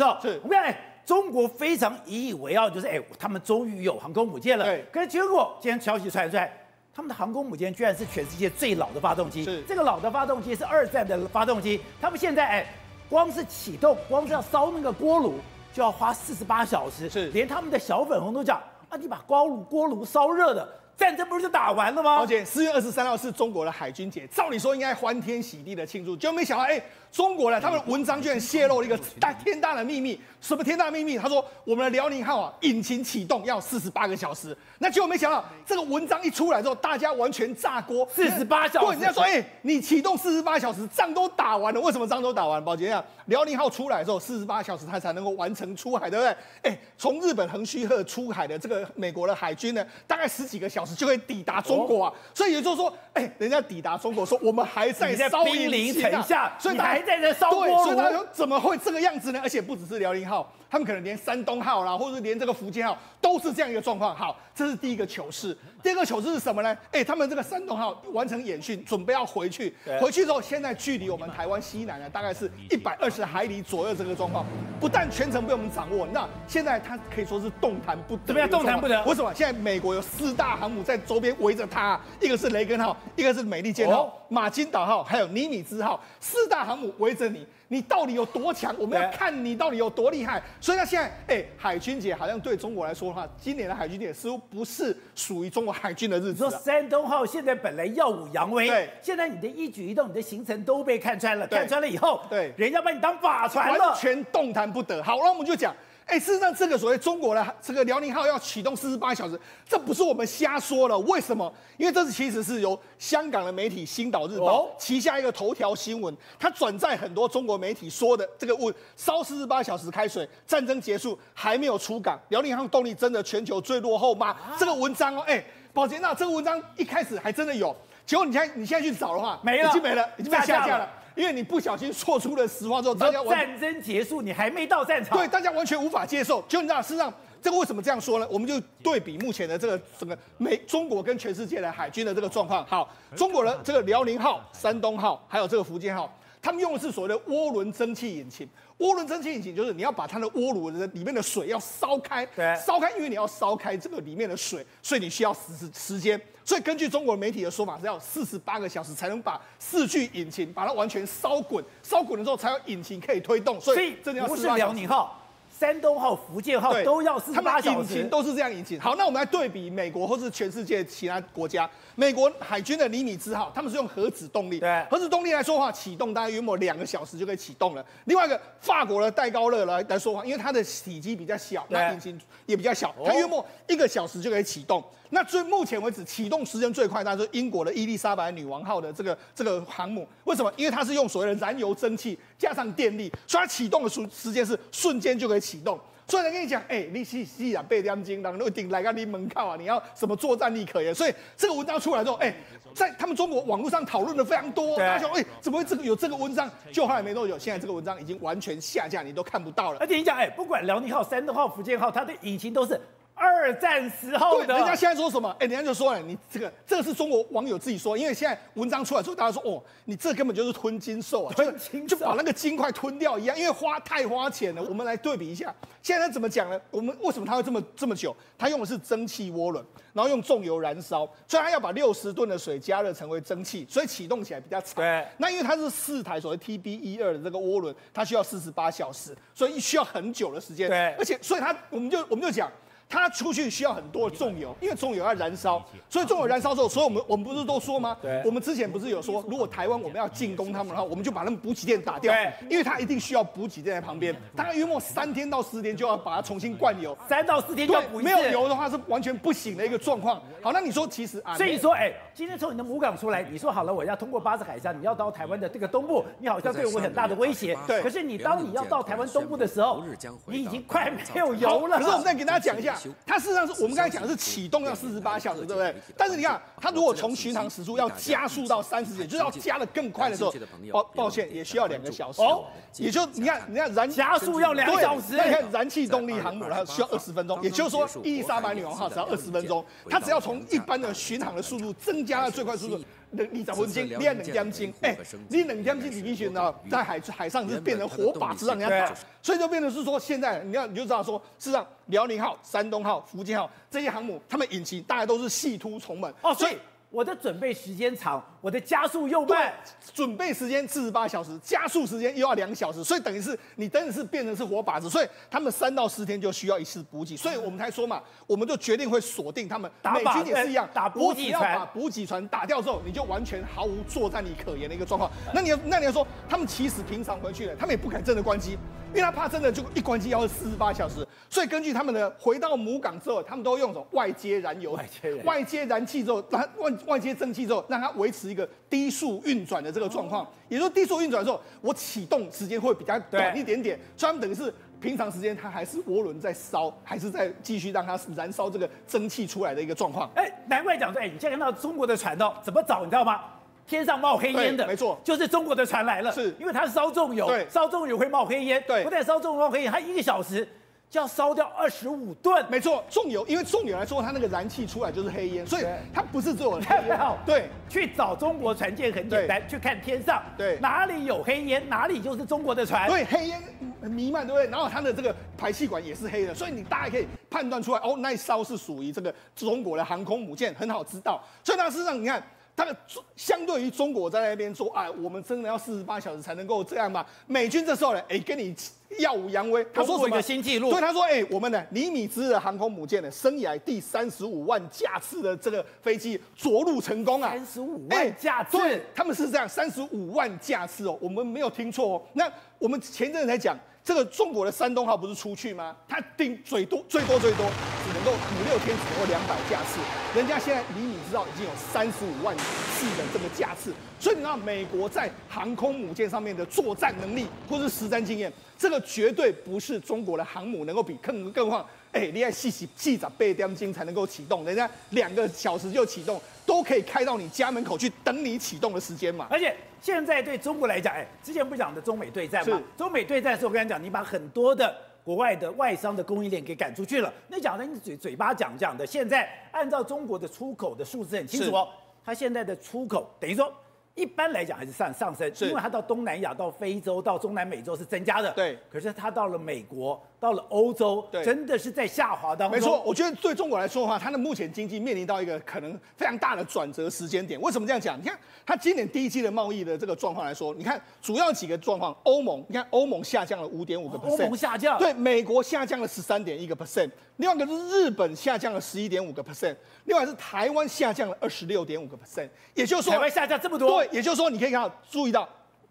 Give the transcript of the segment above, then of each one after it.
知道？是我们看，哎，中国非常引以为傲，就是哎，他们终于有航空母舰了。对可是结果今天消息传出来，他们的航空母舰居然是全世界最老的发动机。是这个老的发动机是二战的发动机，他们现在哎，光是启动，光是要烧那个锅炉，就要花四十八小时。是连他们的小粉红都讲啊，你把锅炉锅炉烧热了，战争不是就打完了吗？而且四月二十三号是中国的海军节，照理说应该欢天喜地的庆祝，就没想到，哎，中国呢，他们的文章居然泄露了一个 大天大的秘密。什么天大的秘密？他说我们的辽宁号啊，引擎启动要四十八个小时。那结果没想到，这个文章一出来之后，大家完全炸锅。四十八小时对，人家说，哎，你启动四十八小时，仗都打完了，为什么仗都打完？保洁啊，辽宁号出来之后，四十八小时它才能够完成出海，对不对？哎，从日本横须贺出海的这个美国的海军呢，大概十几个小时就会抵达中国啊。所以也就是说，哎，人家抵达中国说我们还在你在烧兵临引擎啊城下所以大家你对，所以大家说怎么会这个样子呢？而且不只是辽宁号，他们可能连山东号啦，或者是连这个福建号都是这样一个状况。好，这是第一个糗事。第二个糗事是什么呢？哎，他们这个山东号完成演训，准备要回去，回去之后，现在距离我们台湾西南呢，大概是一百二十海里左右这个状况，不但全程被我们掌握，那现在它可以说是动弹不得。怎么样动弹不得为什么？现在美国有四大航母在周边围着它，一个是雷根号，一个是美利坚号。哦马金岛号还有尼米兹号四大航母围着你，你到底有多强？我们要看你到底有多厉害。所以他，现在哎，海军节好像对中国来说的话，今年的海军节似乎不是属于中国海军的日你说。山东号现在本来耀武扬威，对现在你的一举一动、你的行程都被看穿了，对看穿了以后，对人家把你当法船了完。全动弹不得。好，那我们就讲，哎，事实上这个所谓中国的这个辽宁号要启动四十八小时，这不是我们瞎说了。为什么？因为这是其实是由香港的媒体《星岛日报》哦旗下一个头条新闻，它转载很多中国媒体说的这个问烧四十八小时开水，战争结束还没有出港，辽宁号动力真的全球最落后吗？这个文章哦，哎，宝杰，那这个文章一开始还真的有，结果你现在你现在去找的话，没了已经没了，已经被下架了。因为你不小心说出了实话之后，大家完战争结束，你还没到战场，对，大家完全无法接受。就你知道，事实上，这个为什么这样说呢？我们就对比目前的这个整个美中国跟全世界的海军的这个状况。好，中国的这个辽宁号、山东号，还有这个福建号，他们用的是所谓的涡轮蒸汽引擎。涡轮蒸汽引擎就是你要把它的涡轮的里面的水要烧开，对烧开，因为你要烧开这个里面的水，所以你需要时时时间。所以根据中国媒体的说法，是要四十八个小时才能把四具引擎把它完全烧滚，烧滚了之后才有引擎可以推动。所所以以真的要不是48小时辽宁号、山东号、福建号都要四十八小时。引擎都是这样引擎。好，那我们来对比美国或是全世界其他国家。美国海军的尼米兹号，他们是用核子动力。对核子动力来说的话，启动大概约莫两个小时就可以启动了。另外一个法国的戴高乐来来说的话，因为它的体积比较小，对那引擎也比较小，哦它约莫一个小时就可以启动。那最目前为止启动时间最快，当然是英国的伊丽莎白女王号的这个这个航母。为什么？因为它是用所谓的燃油蒸汽加上电力，所以它启动的时时间是瞬间就可以启动。所以人跟你讲，哎、你是是啊，被两金，然后一定来个临门靠啊，你要什么作战力可言？所以这个文章出来之后，哎、在他们中国网络上讨论的非常多，对大家说，哎、怎么会这个有这个文章？就后来没多久，现在这个文章已经完全下架，你都看不到了。而且你讲，哎，不管辽宁号、山东号、福建号，它的引擎都是二战时候对，的。人家现在说什么？哎、人家就说了，你这个这个是中国网友自己说，因为现在文章出来之后，大家说，哦，你这根本就是吞金兽啊，吞金兽就把那个金块吞掉一样，因为花太花钱了。我们来对比一下，现在他怎么讲呢？我们为什么他会这么这么久？他用的是蒸汽涡轮，然后用重油燃烧，所以他要把六十吨的水加热成为蒸汽，所以启动起来比较长。对那因为它是四台所谓 TB 一二的这个涡轮，它需要四十八小时，所以需要很久的时间。对而且所以它我们就我们就讲。它出去需要很多的重油，因为重油要燃烧，所以重油燃烧之后，所以我们我们不是都说吗？对。我们之前不是有说，如果台湾我们要进攻他们的话，我们就把他们补给店打掉对，因为它一定需要补给店在旁边，大概约莫三天到四天就要把它重新灌油。三到四天就要补对，没有油的话是完全不行的一个状况。好，那你说其实啊，所以说，哎，今天从你的母港出来，你说好了，我要通过巴士海峡，你要到台湾的这个东部，你好像对我很大的威胁。对。可是你当你要到台湾东部的时候，你已经快没有油了。可是我们再给大家讲一下，它事实上是我们刚才讲的是启动要四十八小时，对不对？但是你看，它如果从巡航时速要加速到三十节，就是要加的更快的时候，抱抱歉，也需要两个小时。哦也就你看，你看燃加速要两个小时那你看燃气动力航母它需要二十分钟，也就是说伊丽莎白女王号只要二十分钟，它只要从一般的巡航的速度增加到最快速度你怎么斤，练两点钟，哎，你两点斤，你必须呢在海海上是变成活靶子让人家打，所以就变成是说现在你要你就知道说，事实上辽宁号、山东号、福建号这些航母，他们引擎大概都是细突重门哦，所以。我的准备时间长，我的加速又慢。准备时间四十八小时，加速时间又要两小时，所以等于是你真的是变成是活靶子。所以他们三到四天就需要一次补给，所以我们才说嘛，我们就决定会锁定他们。美军也是一样，打补给船，把补给船打掉之后，你就完全毫无作战力可言的一个状况。那你要，那你要说，他们其实平常回去了，他们也不敢真的关机。因为他怕真的就一关机要四十八小时，所以根据他们的回到母港之后，他们都用什么外接燃油、外接燃气之后，让外外接蒸汽之后，让它维持一个低速运转的这个状况。也就是低速运转的时候，我启动时间会比较短一点点。所以他们等于是平常时间它还是涡轮在烧，还是在继续让它燃烧这个蒸汽出来的一个状况。哎，难怪讲说，哎，你现在看到中国的船哦怎么找，你知道吗？天上冒黑烟的，没错，就是中国的船来了。是，因为它是烧重油，对，烧重油会冒黑烟，对，不但烧重油冒黑烟，它一个小时就要烧掉二十五吨。没错，重油，因为重油来说，它那个燃气出来就是黑烟，所以它不是只有 黑烟。对，去找中国船舰很简单，去看天上，对，哪里有黑烟，哪里就是中国的船。对，黑烟弥漫，对不对？然后它的这个排气管也是黑的，所以你大概可以判断出来，哦，那一艘是属于这个中国的航空母舰，很好知道。所以它事实上，你看。他的相对于中国在那边说，哎，我们真的要四十八小时才能够这样吗？美军这时候呢，哎，跟你耀武扬威，他说什么新纪录？所以他说，哎，我们的尼米兹的航空母舰呢，生涯第三十五万架次的这个飞机着陆成功啊！三十五万架次，对他们是这样，三十五万架次哦，我们没有听错哦。那我们前阵子才讲。这个中国的山东号不是出去吗？它顶最多最多最多只能够五六天只能够两百架次，人家现在离你知道已经有三十五万次的这个架次，所以你知道美国在航空母舰上面的作战能力或是实战经验，这个绝对不是中国的航母能够比，更更况。哎，你要细细细找背点金才能够启动，人家两个小时就启动，都可以开到你家门口去等你启动的时间嘛。而且现在对中国来讲，哎，之前不讲的中美对战嘛，中美对战的时候，我跟你讲，你把很多的国外的外商的供应链给赶出去了。那讲的你嘴嘴巴讲讲的，现在按照中国的出口的数字很清楚哦，它现在的出口等于说。一般来讲还是上上升，因为它到东南亚、到非洲、到中南美洲是增加的。对，可是它到了美国、到了欧洲，真的是在下滑当中。没错，我觉得对中国来说的话，它的目前经济面临到一个可能非常大的转折时间点。为什么这样讲？你看它今年第一季的贸易的这个状况来说，你看主要几个状况，欧盟，你看欧盟下降了五点五个 percent，欧盟下降，对，美国下降了十三点一个 percent，另外一个是日本下降了十一点五个 percent，另外是台湾下降了二十六点五个 percent，也就是说台湾下降这么多，对，也就是说你可以看。到注意到，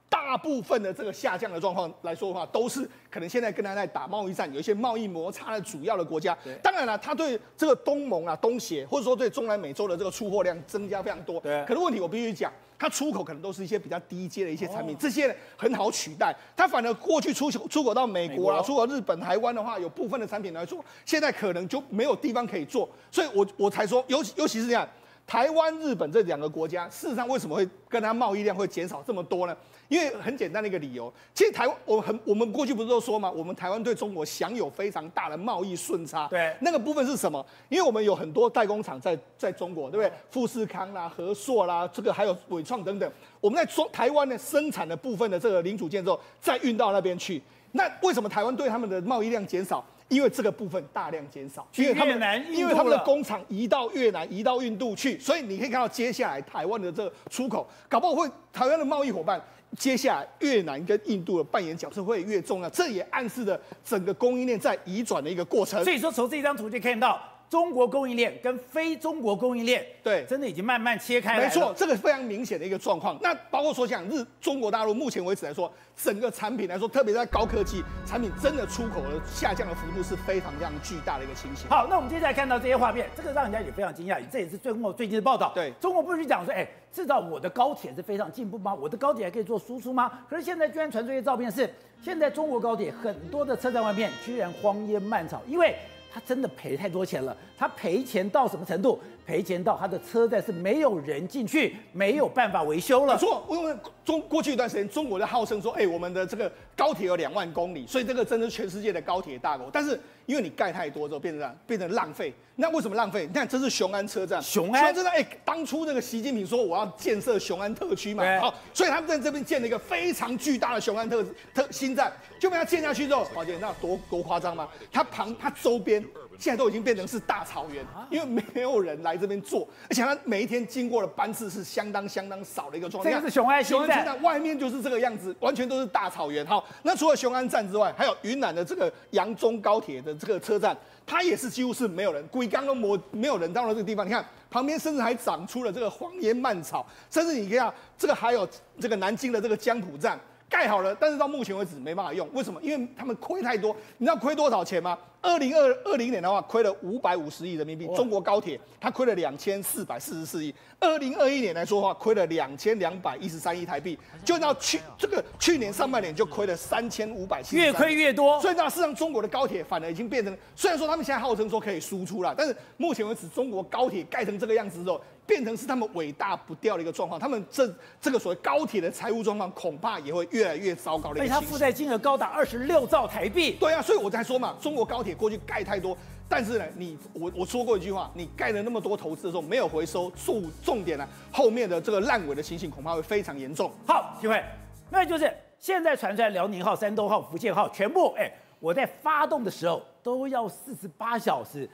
大部分的这个下降的状况来说的话，都是可能现在跟他在打贸易战，有一些贸易摩擦的主要的国家。当然了，他对这个东盟啊、东协，或者说对中南美洲的这个出货量增加非常多。对。可是问题我必须讲，它出口可能都是一些比较低阶的一些产品，这些很好取代。它反而过去出口出口到美国啊，出口日本、台湾的话，有部分的产品来说，现在可能就没有地方可以做。所以我我才说，尤其尤其是这样。台湾、日本这两个国家，事实上为什么会跟它贸易量会减少这么多呢？因为很简单的一个理由，其实台湾我很我们过去不是都说嘛，我们台湾对中国享有非常大的贸易顺差。对，那个部分是什么？因为我们有很多代工厂在在中国，对不对？富士康啦、和硕啦，这个还有伟创等等，我们在中台湾呢生产的部分的这个零组件之后，再运到那边去。那为什么台湾对他们的贸易量减少？因为这个部分大量减少，因为他们因为他们的工厂移到越南、移到印度去，所以你可以看到接下来台湾的这个出口，搞不好会台湾的贸易伙伴，接下来越南跟印度的扮演角色会越重要，这也暗示着整个供应链在移转的一个过程。所以说，从这张图就看到。中国供应链跟非中国供应链，对，真的已经慢慢切开了。没错，这个非常明显的一个状况。那包括说讲日中国大陆目前为止来说，整个产品来说，特别在高科技产品，真的出口的下降的幅度是非常非常巨大的一个情形。好，那我们接下来看到这些画面，这个让人家也非常惊讶，这也是最后最近的报道。对，中国不是讲说，哎，制造我的高铁是非常进步吗？我的高铁还可以做输出吗？可是现在居然传出一些照片，是现在中国高铁很多的车站外面居然荒烟蔓草，因为。他真的赔太多钱了，他赔钱到什么程度？赔钱到他的车站是没有人进去，没有办法维修了。没错，因为中过去一段时间，中国的号称说，哎，我们的这个高铁有两万公里，所以这个真是全世界的高铁大国。但是因为你盖太多之后，变成变成浪费。那为什么浪费？你看，这是雄安车站，雄安车站，哎，当初那个习近平说我要建设雄安特区嘛，好，所以他们在这边建了一个非常巨大的雄安特特新站，就被他建下去之后，宝姐，那多多夸张吗？它旁它周边。现在都已经变成是大草原，因为没有人来这边做，而且它每一天经过的班次是相当相当少的一个状态。这个是雄安雄安站，外面就是这个样子，完全都是大草原。好，那除了雄安站之外，还有云南的这个扬中高铁的这个车站，它也是几乎是没有人，鬼刚都没没有人到了这个地方。你看旁边甚至还长出了这个荒烟蔓草，甚至你看这个还有这个南京的这个江浦站盖好了，但是到目前为止没办法用，为什么？因为他们亏太多，你知道亏多少钱吗？二零二二零年的话，亏了五百五十亿人民币。中国高铁它亏了两千四百四十四亿。二零二一年来说的话，亏了两千两百一十三亿台币。就到去这个去年上半年就亏了三千五百七。越亏越多。所以那事实上，中国的高铁反而已经变成，虽然说他们现在号称说可以输出了，但是目前为止，中国高铁盖成这个样子之后，变成是他们伟大不掉的一个状况。他们这这个所谓高铁的财务状况，恐怕也会越来越糟糕的。而且它负债金额高达二十六兆台币。对啊，所以我才说嘛，中国高铁。过去盖太多，但是呢，你我我说过一句话，你盖了那么多投资的时候没有回收，重重点呢，后面的这个烂尾的情形恐怕会非常严重。好，体会，那就是现在传出来辽宁号、山东号、福建号全部，哎，我在发动的时候都要四十八小时。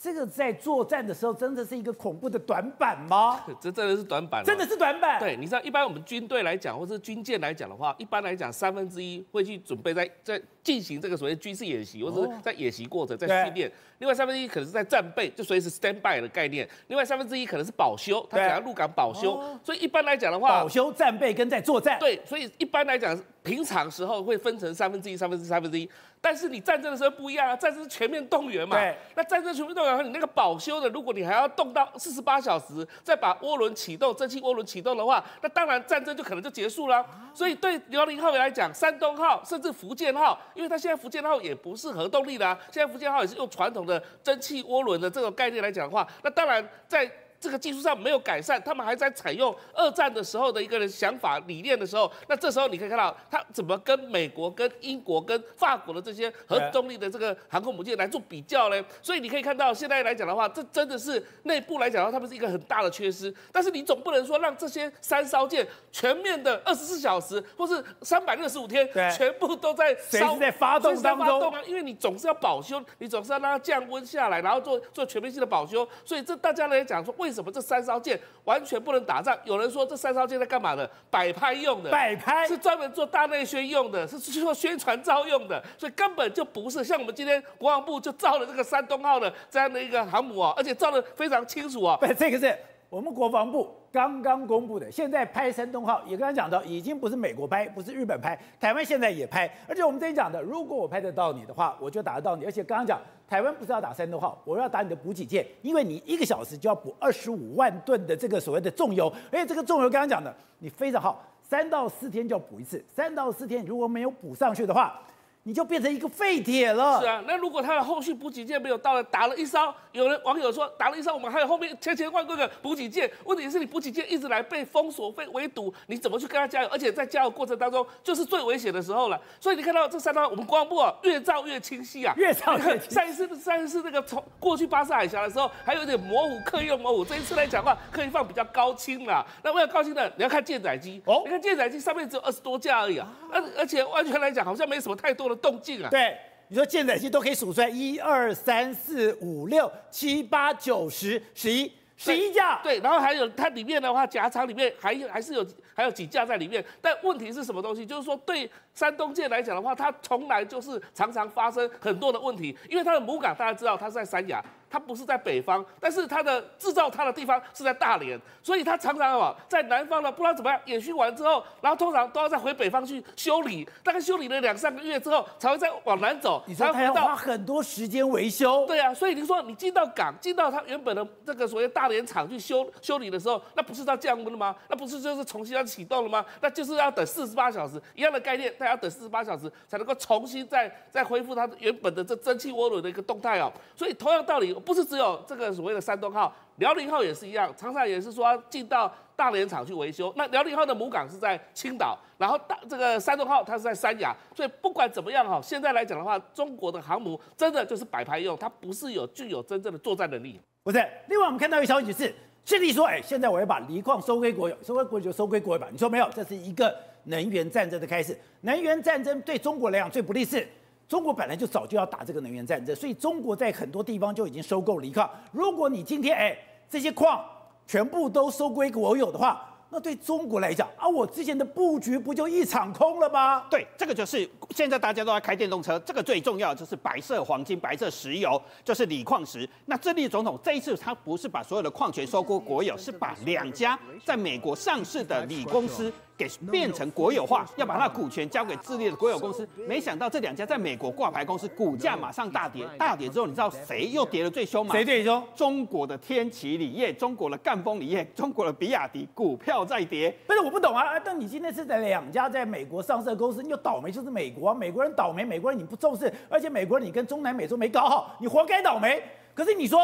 这个在作战的时候真的是一个恐怖的短板吗？这真的是短板，真的是短板。对，你知道一般我们军队来讲，或是军舰来讲的话，一般来讲三分之一会去准备在在进行这个所谓军事演习，或者在演习过程在训练。另外三分之一可能是在战备，就随时 stand by 的概念。另外三分之一可能是保修，他想要入港保修。所以一般来讲的话，保修、战备跟在作战。对，所以一般来讲，平常时候会分成三分之一、三分之一、三分之一。但是你战争的时候不一样啊，战争是全面动员嘛。对。那战争全面动员，你那个保修的，如果你还要动到四十八小时，再把涡轮启动，蒸汽涡轮启动的话，那当然战争就可能就结束了。所以对辽宁号来讲，山东号甚至福建号，因为它现在福建号也不是核动力的啊，现在福建号也是用传统的蒸汽涡轮的这种概念来讲的话，那当然在。这个技术上没有改善，他们还在采用二战的时候的一个想法理念的时候，那这时候你可以看到他怎么跟美国、跟英国、跟法国的这些核动力的这个航空母舰来做比较呢？所以你可以看到现在来讲的话，这真的是内部来讲的话，他们是一个很大的缺失。但是你总不能说让这些三艘舰全面的二十四小时或是三百六十五天全部都在随时在发动当中啊，因为你总是要保修，你总是要让它降温下来，然后做做全面性的保修。所以这大家来讲说为为什么这三艘舰完全不能打仗？有人说这三艘舰在干嘛呢？摆拍用的，摆拍是专门做大内宣用的，是做宣传照用的，所以根本就不是像我们今天国防部就造了这个山东号的这样的一个航母啊，而且造的非常清楚啊。不，这个是我们国防部。刚刚公布的，现在拍山东号也刚刚讲到，已经不是美国拍，不是日本拍，台湾现在也拍。而且我们之前讲的，如果我拍得到你的话，我就打得到你。而且刚刚讲，台湾不是要打山东号，我要打你的补给舰，因为你一个小时就要补二十五万吨的这个所谓的重油，而且这个重油刚刚讲的，你非常好，三到四天就要补一次，三到四天如果没有补上去的话。你就变成一个废铁了。是啊，那如果他的后续补给舰没有到了，打了一艘，有人网友说打了一艘，我们还有后面千千万万个补给舰。问题是你补给舰一直来被封锁、被围堵，你怎么去跟他加油？而且在加油过程当中，就是最危险的时候了。所以你看到这三张，我们光部啊，越照越清晰啊，越照越清晰。上一次上一次那个从过去巴士海峡的时候，还有点模糊，刻意用模糊。这一次来讲的话，刻意放比较高清了。那为了高清的，你要看舰载机哦，你看舰载机上面只有二十多架而已啊，而而且完全来讲，好像没什么太多的。动静啊，对，你说舰载机都可以数出来，一二三四五六七八九十十一十一架，对，然后还有它里面的话，夹舱里面还有还是有还有几架在里面，但问题是什么东西？就是说对山东舰来讲的话，它从来就是常常发生很多的问题，因为它的母港大家知道它是在三亚。它不是在北方，但是它的制造它的地方是在大连，所以它常常啊在南方呢不知道怎么样演训完之后，然后通常都要再回北方去修理，大概修理了两三个月之后才会再往南走。你说他要花很多时间维修？对啊，所以你说你进到港，进到它原本的这个所谓大连厂去修修理的时候，那不是要降温了吗？那不是就是重新要启动了吗？那就是要等四十八小时，一样的概念，它要等四十八小时才能够重新再再恢复它原本的这蒸汽涡轮的一个动态哦。所以同样道理，不是只有这个所谓的山东号。辽宁号也是一样，常常也是说进到大连厂去维修。那辽宁号的母港是在青岛，然后大这个山东号它是在三亚。所以不管怎么样哈，现在来讲的话，中国的航母真的就是摆拍用，它不是有具有真正的作战能力。不是。另外我们看到一个消息是，智利说，哎，现在我要把锂矿收归国有，收归国有就收归国有吧？你说没有？这是一个能源战争的开始。能源战争对中国来讲最不利是。中国本来就早就要打这个能源战争，所以中国在很多地方就已经收购锂矿。如果你今天哎这些矿全部都收归国有的话，那对中国来讲啊，我之前的布局不就一场空了吗？对，这个就是现在大家都在开电动车，这个最重要就是白色黄金、白色石油，就是锂矿石。那智利总统这一次他不是把所有的矿权收归国有，是把两家在美国上市的锂公司。给变成国有化，要把那股权交给智利的国有公司。没想到这两家在美国挂牌公司股价马上大跌，大跌之后，你知道谁又跌得最凶吗？谁最凶？中国的天齐锂业、中国的赣锋锂业、中国的比亚迪股票在跌。不是我不懂啊，但你今天是在两家在美国上市的公司，你就倒霉就是美国，美国人倒霉，美国人你不重视，而且美国人你跟中南美洲没搞好，你活该倒霉。可是你说。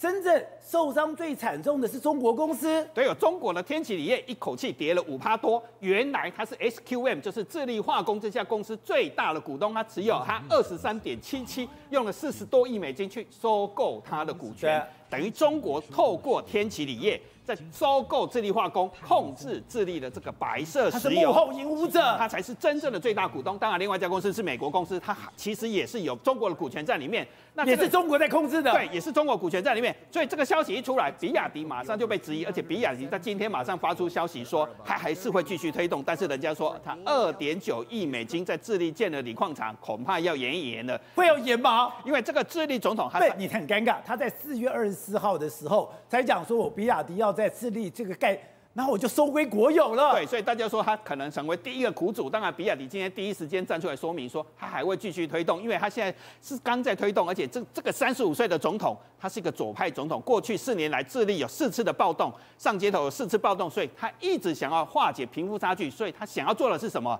真正受伤最惨重的是中国公司，对，有中国的天齐锂业一口气跌了五趴多。原来它是 SQM，就是智利化工这家公司最大的股东，它持有它二十三点七七，用了四十多亿美金去收购它的股权，等于中国透过天齐锂业。在收购智利化工，控制智利的这个白色石油，幕后引武者，他才是真正的最大股东。当然，另外一家公司是美国公司，它其实也是有中国的股权在里面。那也是中国在控制的，对，也是中国股权在里面。所以这个消息一出来，比亚迪马上就被质疑，而且比亚迪在今天马上发出消息说，它还是会继续推动。但是人家说，它二点九亿美金在智利建的锂矿厂，恐怕要延一延了。会有延吗？因为这个智利总统，对你很尴尬。他在四月二十四号的时候才讲说，我比亚迪要在智利这个盖。然后我就收归国有了。对，所以大家说他可能成为第一个苦主。当然，比亚迪今天第一时间站出来说明说，他还会继续推动，因为他现在是刚在推动，而且这这个三十五岁的总统，他是一个左派总统。过去四年来，智利有四次的暴动，上街头有四次暴动，所以他一直想要化解贫富差距。所以他想要做的是什么？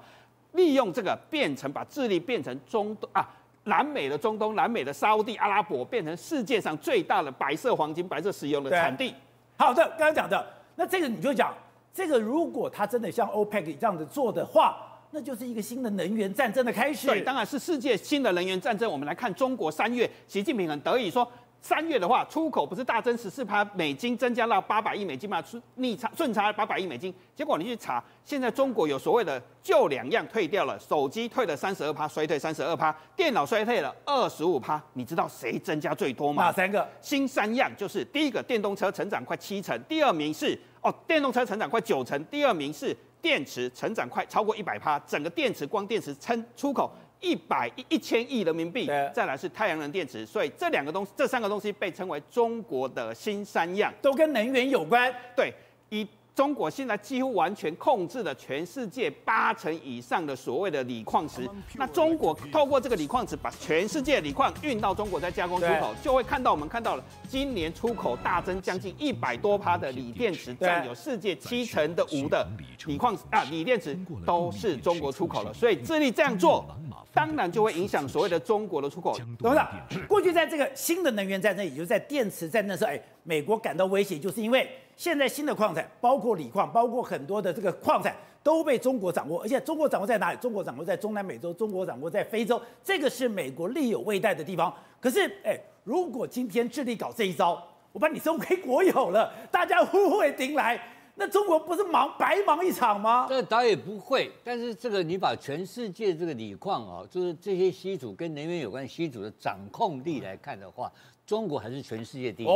利用这个变成把智利变成中东啊，南美的中东、南美的沙乌地阿拉伯，变成世界上最大的白色黄金、白色石油的产地。好的，刚刚讲的。那这个你就讲，这个如果他真的像 OPEC 这样子做的话，那就是一个新的能源战争的开始。对，当然是世界新的能源战争。我们来看中国三月，习近平很得意说。三月的话，出口不是大增十四趴，美金增加到八百亿美金嘛？逆差顺差八百亿美金。结果你去查，现在中国有所谓的就两样退掉了，手机退了三十二趴，衰退三十二趴，电脑衰退了二十五趴。你知道谁增加最多吗？哪三个？新三样就是第一个电动车成长快七成，第二名是哦电动车成长快九成，第二名是电池成长快超过一百趴，整个电池光电池称出口。一百一一千亿人民币，再来是太阳能电池，所以这两个东西，这三个东西被称为中国的新三样，都跟能源有关。对，以。中国现在几乎完全控制了全世界八成以上的所谓的锂矿石。那中国透过这个锂矿石，把全世界锂矿运到中国再加工出口，就会看到我们看到了今年出口大增将近一百多趴的锂电池，占有世界七成的五的锂矿啊锂电池都是中国出口了。所以智利这样做，当然就会影响所谓的中国的出口。董事长，过去在这个新的能源战争，也就是在电池战争时候，哎，美国感到威胁，就是因为。现在新的矿产，包括锂矿，包括很多的这个矿产都被中国掌握，而且中国掌握在哪里？中国掌握在中南美洲，中国掌握在非洲，这个是美国力有未逮的地方。可是，哎，如果今天智利搞这一招，我把你收归国有了，大家互会顶来，那中国不是忙白忙一场吗？这倒也不会，但是这个你把全世界这个锂矿啊，就是这些稀土跟能源有关稀土的掌控力来看的话，中国还是全世界第一。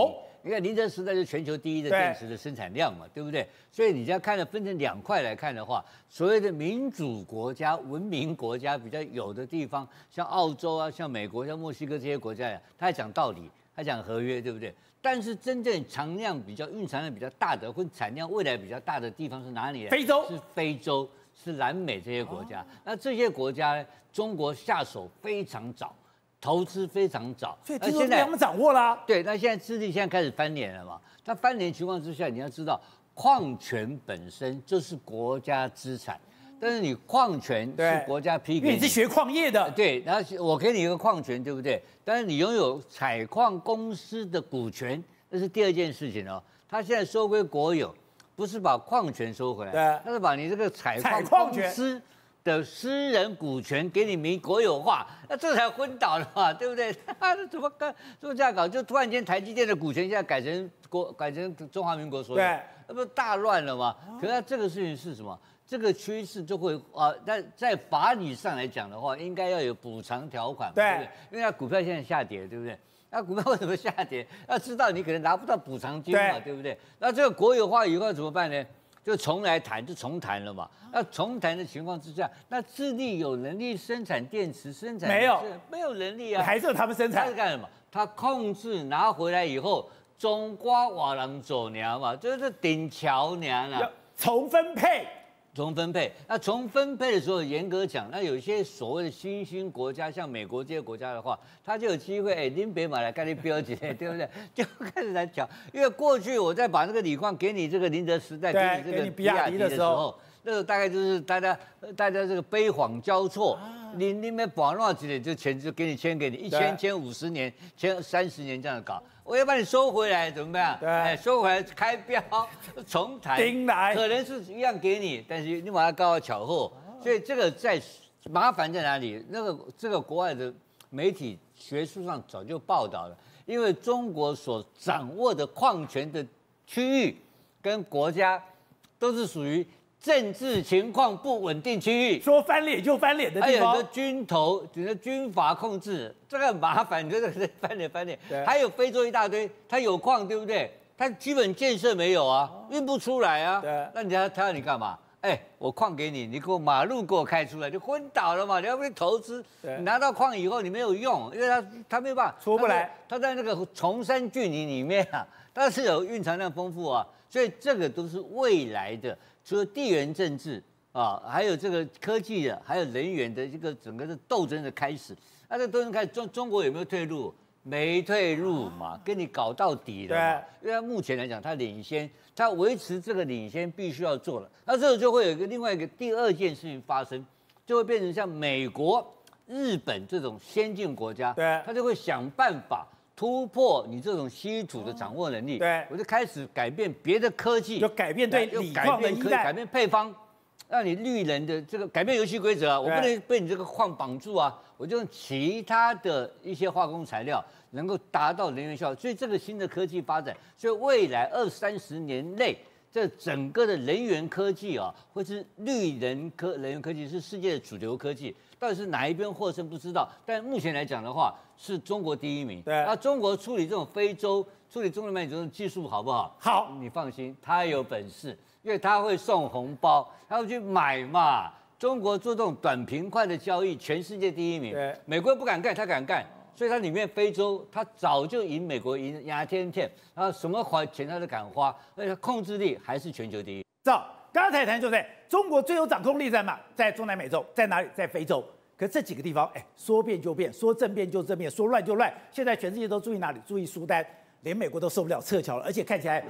你看，宁德时代是全球第一的电池的生产量嘛，对不对？所以你要看的分成两块来看的话，所谓的民主国家、文明国家比较有的地方，像澳洲啊、像美国、像墨西哥这些国家呀，他讲道理，他讲合约，对不对？但是真正产量比较、蕴藏量比较大的，或产量未来比较大的地方是哪里？非洲是非洲，是南美这些国家。那这些国家，中国下手非常早。投资非常早，所以现在他们掌握了。对，那现在智利现在开始翻脸了嘛？那翻脸情况之下，你要知道，矿权本身就是国家资产，但是你矿权是国家批给你，你是学矿业的，对，然后我给你一个矿权，对不对？但是你拥有采矿公司的股权，那是第二件事情哦。他现在收归国有，不是把矿权收回来，对，他是把你这个采矿公司的私人股权给你民国有化，那这才昏倒了嘛，对不对？他怎么干怎么这样搞？就突然间台积电的股权现在改成国改成中华民国所有，那不大乱了吗？可是这个事情是什么？这个趋势就会啊，但在法理上来讲的话，应该要有补偿条款，对不对？因为它股票现在下跌，对不对？那股票为什么下跌？要知道你可能拿不到补偿金嘛，对不对？那这个国有化以后怎么办呢？就重来谈，就重谈了嘛。那重谈的情况之下，那智利有能力生产电池，生产没有？没有能力啊，还是他们生产？他是干什么？他控制拿回来以后，中瓜瓦郎走娘嘛，就是顶桥娘啊，重分配。重分配，那重分配的时候，严格讲，那有些所谓的新兴国家，像美国这些国家的话，他就有机会，哎，您别买来跟你标记，对不对？就开始来讲，因为过去我在把那个锂矿给你这个宁德时代，给你这个比亚迪的时候，那个大概就是大家大家这个悲惶交错，你你们保多少年就钱就给你签给你一签签五十年，签三十年这样搞。我要把你收回来，怎么办？对，收回来开标重谈，可能是一样给你，但是你把它搞到巧合，所以这个在麻烦在哪里？那个这个国外的媒体学术上早就报道了，因为中国所掌握的矿权的区域跟国家都是属于。政治情况不稳定区域，说翻脸就翻脸的地方，还有军头，整个军阀控制，这个很麻烦，这个是翻脸翻脸。还有非洲一大堆，它有矿，对不对？它基本建设没有啊，运不出来啊。对，那你要他要你干嘛？哎，我矿给你，你给我马路给我开出来，就昏倒了嘛。你要不投资，你拿到矿以后你没有用，因为它它没有办法出不来，它在那个崇山峻岭里面啊，但是有蕴藏量丰富啊，所以这个都是未来的。除了地缘政治啊，还有这个科技的，还有人员的这个整个的斗争的开始。那这斗争开始，中中国有没有退路？没退路嘛，跟你搞到底了。对，因为目前来讲，它领先，它维持这个领先必须要做了。那这个就会有一个另外一个第二件事情发生，就会变成像美国、日本这种先进国家，对，他就会想办法。突破你这种稀土的掌握能力，对我就开始改变别的科技，就改变对锂矿的依赖，改变配方，让你绿人的这个改变游戏规则啊！我不能被你这个矿绑住啊！我就用其他的一些化工材料，能够达到能源效率。所以这个新的科技发展，所以未来二三十年内，这整个的能源科技啊，或是绿能科能源科技是世界的主流科技。到底是哪一边获胜不知道，但目前来讲的话，是中国第一名。对，那中国处理这种非洲、处理中南美洲技术好不好？好，你放心，他有本事，因为他会送红包，他会去买嘛。中国做这种短平快的交易，全世界第一名。对，美国不敢干，他敢干，所以它里面非洲，他早就赢美国赢牙天天，然后什么花钱他都敢花，而且控制力还是全球第一。照刚才谈就在中国最有掌控力在嘛，在中南美洲，在哪里？在非洲。可这几个地方，哎，说变就变，说正变就正变，说乱就乱。现在全世界都注意哪里？注意苏丹，连美国都受不了撤侨了，而且看起来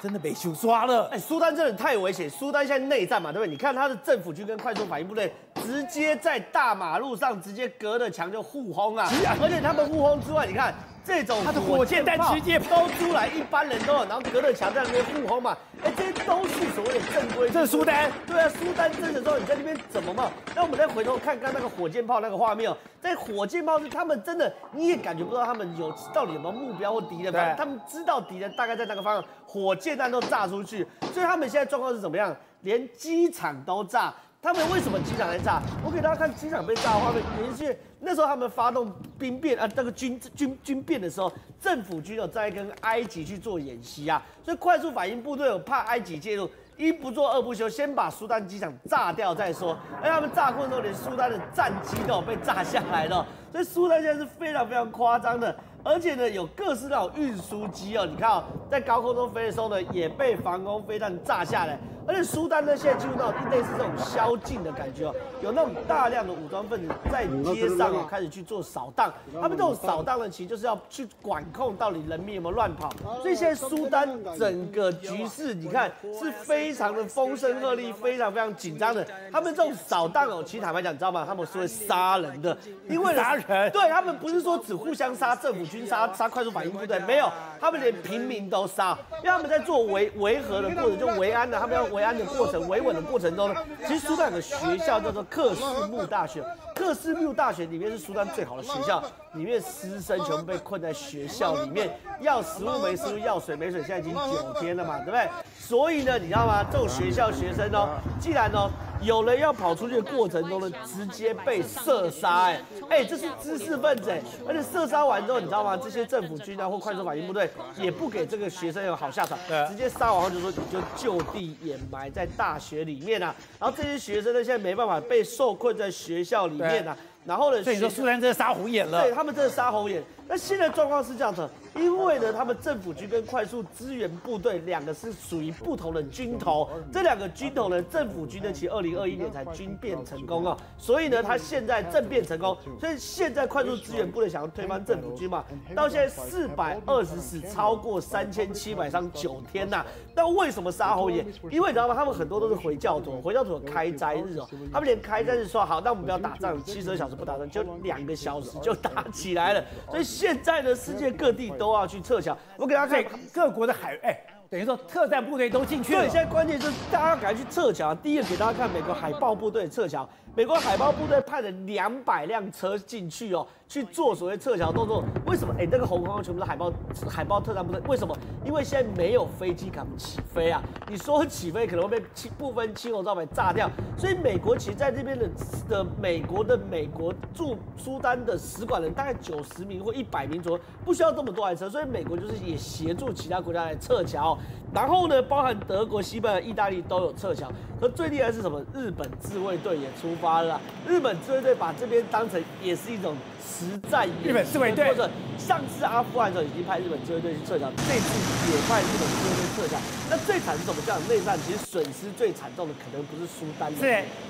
真的被修刷了。哎，苏丹真的太危险。苏丹现在内战嘛，对不对？你看他的政府军跟快速反应部队直接在大马路上直接隔着墙就互轰啊！而且他们互轰之外，你看。这种他的火箭弹直接都出来，一般人都有，然后隔着墙在那边护轰嘛。哎，这些都是所谓的正规。这是苏丹，对啊，苏丹真的时候你在那边怎么嘛？那我们再回头看看那个火箭炮那个画面哦，在火箭炮是他们真的你也感觉不到他们有到底有没有目标或敌人，他们知道敌人大概在那个方向，火箭弹都炸出去，所以他们现在状况是怎么样？连机场都炸。他们为什么机场在炸？我给大家看机场被炸的画面，原因是那时候他们发动兵变啊，那个军军军变的时候，政府军有在跟埃及去做演习啊，所以快速反应部队有怕埃及介入，一不做二不休，先把苏丹机场炸掉再说。而他们炸过之后，连苏丹的战机都有被炸下来了，所以苏丹现在是非常非常夸张的。而且呢有各式那种运输机哦，你看哦，在高空中飞的时候呢，也被防空飞弹炸下来。而且苏丹呢，现在进入到类似这种宵禁的感觉哦，有那种大量的武装分子在街上哦开始去做扫荡。他们这种扫荡呢，其实就是要去管控到底人民有没有乱跑。所以现在苏丹整个局势，你看是非常的风声鹤唳，非常非常紧张的。他们这种扫荡哦，其实坦白讲，你知道吗？他们是会杀人的，因为杀人。对他们不是说只互相杀，政府军杀杀快速反应部队，没有，他们连平民都杀，因为他们在做维维和的过程，就维安的，他们要。维安的过程，维稳的过程中呢，其实苏丹有个学校叫做克什木大学，克什木大学里面是苏丹最好的学校，里面师生全部被困在学校里面，要食物没食物，要水没水，现在已经九天了嘛，对不对？所以呢，你知道吗？这种学校学生哦，既然哦。有人要跑出去的过程中呢，直接被射杀，哎哎，这是知识分子，而且射杀完之后，你知道吗？这些政府军啊或快速反应部队也不给这个学生有好下场，直接杀完后就说你就就地掩埋在大学里面啊。然后这些学生呢，现在没办法被受困在学校里面啊。然后呢，所以说苏丹真的杀红眼了，对他们真的杀红眼。那现在状况是这样的，因为呢，他们政府军跟快速支援部队两个是属于不同的军头，这两个军头呢，政府军呢，其实二零二一年才军变成功啊，所以呢，他现在政变成功，所以现在快速支援部队想要推翻政府军嘛，到现在四百二十死，超过三千七百伤，九天呐。那为什么杀红眼？因为你知道吗？他们很多都是回教徒，回教徒开斋日哦，他们连开斋日说好，那我们不要打仗，七十二小时不打仗，就两个小时就打起来了，所以。现在的世界各地都要去撤侨，我给大家看各国的海，哎，等于说特战部队都进去了。对，现在关键就是大家赶快去撤侨。第一个给大家看美国海豹部队撤侨，美国海豹部队派了两百辆车进去哦。去做所谓撤侨动作，为什么？哎，那个红框框全部是海豹，海豹特战部队，为什么？因为现在没有飞机敢起飞啊！你说起飞可能会被青部分青红招牌炸掉，所以美国其实在这边的的美国的美国驻苏丹的使馆人大概九十名或一百名左右，不需要这么多台车，所以美国就是也协助其他国家来撤侨。然后呢，包含德国、西班牙、意大利都有撤侨。可最厉害是什么？日本自卫队也出发了，日本自卫队把这边当成也是一种。实战日本自卫队，或者上次阿富汗的时候已经派日本自卫队去撤侨，这次也派日本自卫队撤侨。那最惨是什么？这样内战其实损失最惨重的可能不是苏丹，是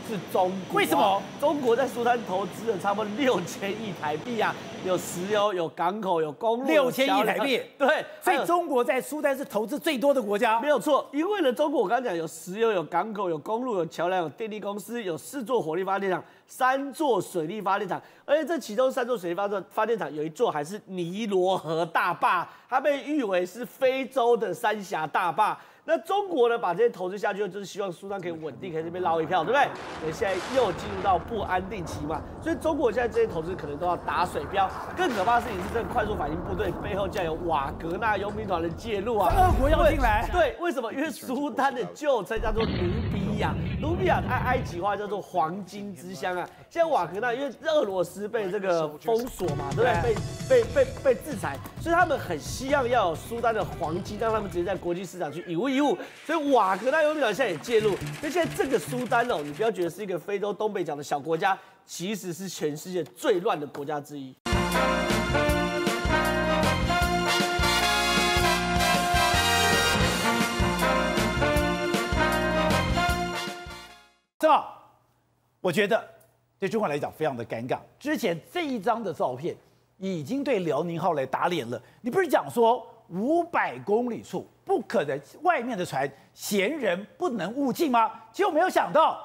是中国。为什么？中国在苏丹投资了差不多六千亿台币啊，有石油、有港口、有公路。六千亿台币，对。所以中国在苏丹是投资最多的国家，没有错。因为呢，中国我刚刚讲有石油、有港口、有公路、有桥梁、有电力公司、有四座火力发电厂。三座水力发电厂，而且这其中三座水力发电发电厂有一座还是尼罗河大坝，它被誉为是非洲的三峡大坝。那中国呢，把这些投资下去，就是希望苏丹可以稳定，可以这边捞一票，对不对？所以现在又进入到不安定期嘛，所以中国现在这些投资可能都要打水漂。更可怕的事情是，这个快速反应部队背后竟然有瓦格纳佣兵团的介入啊！俄国要进来？对，为什么？因为苏丹的旧称叫做努比亚，努比亚按埃及话叫做黄金之乡啊。现在瓦格纳因为俄罗斯被这个封锁嘛，对不对？被被被被制裁，所以他们很希望要有苏丹的黄金，让他们直接在国际市场去以物易物。所以瓦格纳佣兵团现在也介入。所以现在这个苏丹哦，你不要觉得是一个非洲东北角的小国家，其实是全世界最乱的国家之一。这，我觉得对中国来讲非常的尴尬。之前这一张的照片已经对辽宁号来打脸了。你不是讲说五百公里处？不可能，外面的船闲人不能勿近吗？结果没有想到，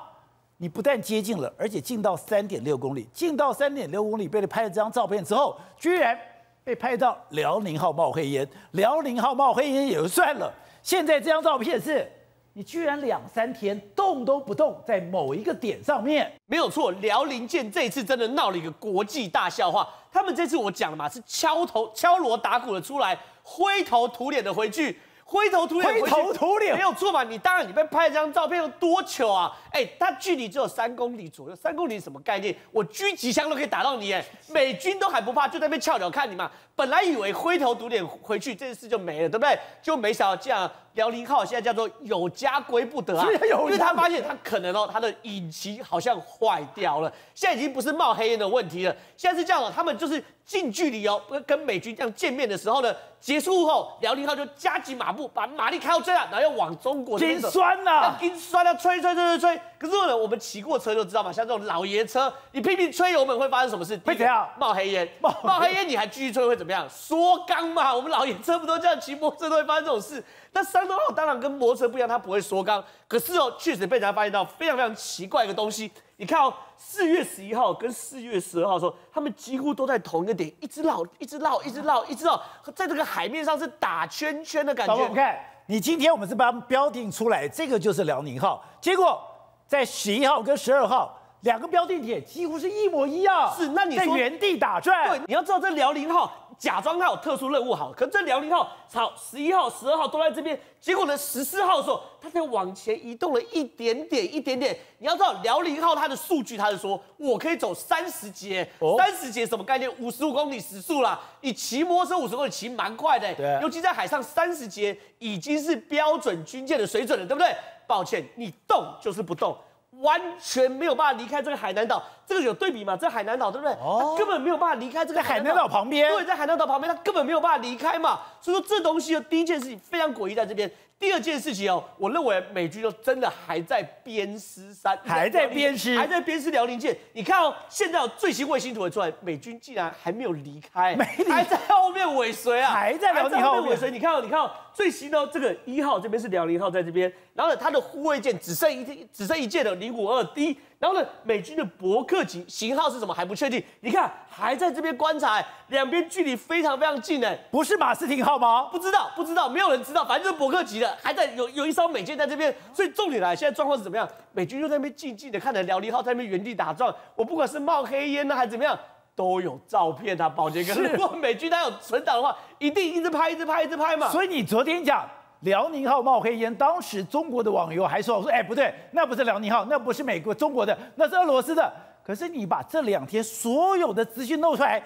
你不但接近了，而且近到三点六公里，近到三点六公里被你拍了这张照片之后，居然被拍到辽宁号冒黑烟。辽宁号冒黑烟也就算了，现在这张照片是，你居然两三天动都不动，在某一个点上面，没有错。辽宁舰这次真的闹了一个国际大笑话，他们这次我讲了嘛，是敲头敲锣打鼓的出来，灰头土脸的回去。灰头土脸，灰头土脸没有错嘛？你当然你被拍了张照片有多糗啊！哎，它距离只有三公里左右，三公里什么概念？我狙击枪都可以打到你哎！美军都还不怕，就在那边翘脚看你嘛。本来以为灰头土脸回去这件事就没了，对不对？就没想到这样，辽宁号现在叫做有家归不得啊，因为他发现他可能哦，他的引擎好像坏掉了，现在已经不是冒黑烟的问题了，现在是这样的，他们就是近距离哦，跟美军这样见面的时候呢，结束后，辽宁号就加紧马步，把马力开到最大，然后要往中国这边走，酸呐，跟酸要吹吹吹吹吹。可是呢，我们骑过车就知道嘛，像这种老爷车，你拼命吹油门会发生什么事？会怎样？冒黑烟，冒冒黑烟，你还继续吹会怎么样？缩缸嘛，我们老爷车不都这样骑摩托车都会发生这种事。那山东号当然跟摩托车不一样，它不会缩缸。可是哦，确实被人家发现到非常非常奇怪一个东西。你看哦，四月十一号跟四月十二号的时候，他们几乎都在同一个点，一直绕，一直绕，一直绕，一直绕，在这个海面上是打圈圈的感觉。你看，你今天我们是把它标定出来，这个就是辽宁号。结果在十一号跟十二号。两个标定点几乎是一模一样，是那你在原地打转。对，你要知道这辽宁号假装它有特殊任务好，可这辽宁号操十一号、十二号都在这边，结果呢十四号的时候，它才往前移动了一点点、一点点。你要知道辽宁号它的数据，它是说我可以走三十节，三十节什么概念？五十五公里时速啦，你骑摩托车五十公里骑蛮快的，对，尤其在海上三十节已经是标准军舰的水准了，对不对？抱歉，你动就是不动。完全没有办法离开这个海南岛，这个有对比嘛？这海南岛对不对？他根本没有办法离开这个海南岛旁边。对，在海南岛旁边，他根本没有办法离开嘛。所以说这东西的第一件事情非常诡异，在这边。第二件事情哦，我认为美军就真的还在鞭尸山，还在鞭尸，还在鞭尸辽宁舰。你看哦，现在最新卫星图出来，美军竟然还没有离开，还在后面尾随啊，还在辽宁号尾随。你看哦，你看哦，最新的这个一号这边是辽宁号在这边，然后呢，它的护卫舰只剩一只剩一件的零五二 D。然后呢，美军的伯克级型号是什么还不确定？你看还在这边观察，两边距离非常非常近呢，不是马斯廷号吗？不知道，不知道，没有人知道，反正就是伯克级的，还在有有一艘美舰在这边。所以重点来，现在状况是怎么样？美军就在那边静静的看着辽宁号在那边原地打转。我不管是冒黑烟呢，还是怎么样，都有照片啊，宝杰哥。如果美军他有存档的话，一定一直拍，一直拍，一直拍嘛。所以你昨天讲。辽宁号冒黑烟，当时中国的网友还说：“我说，哎，不对，那不是辽宁号，那不是美国、中国的，那是俄罗斯的。可是你把这两天所有的资讯露出来，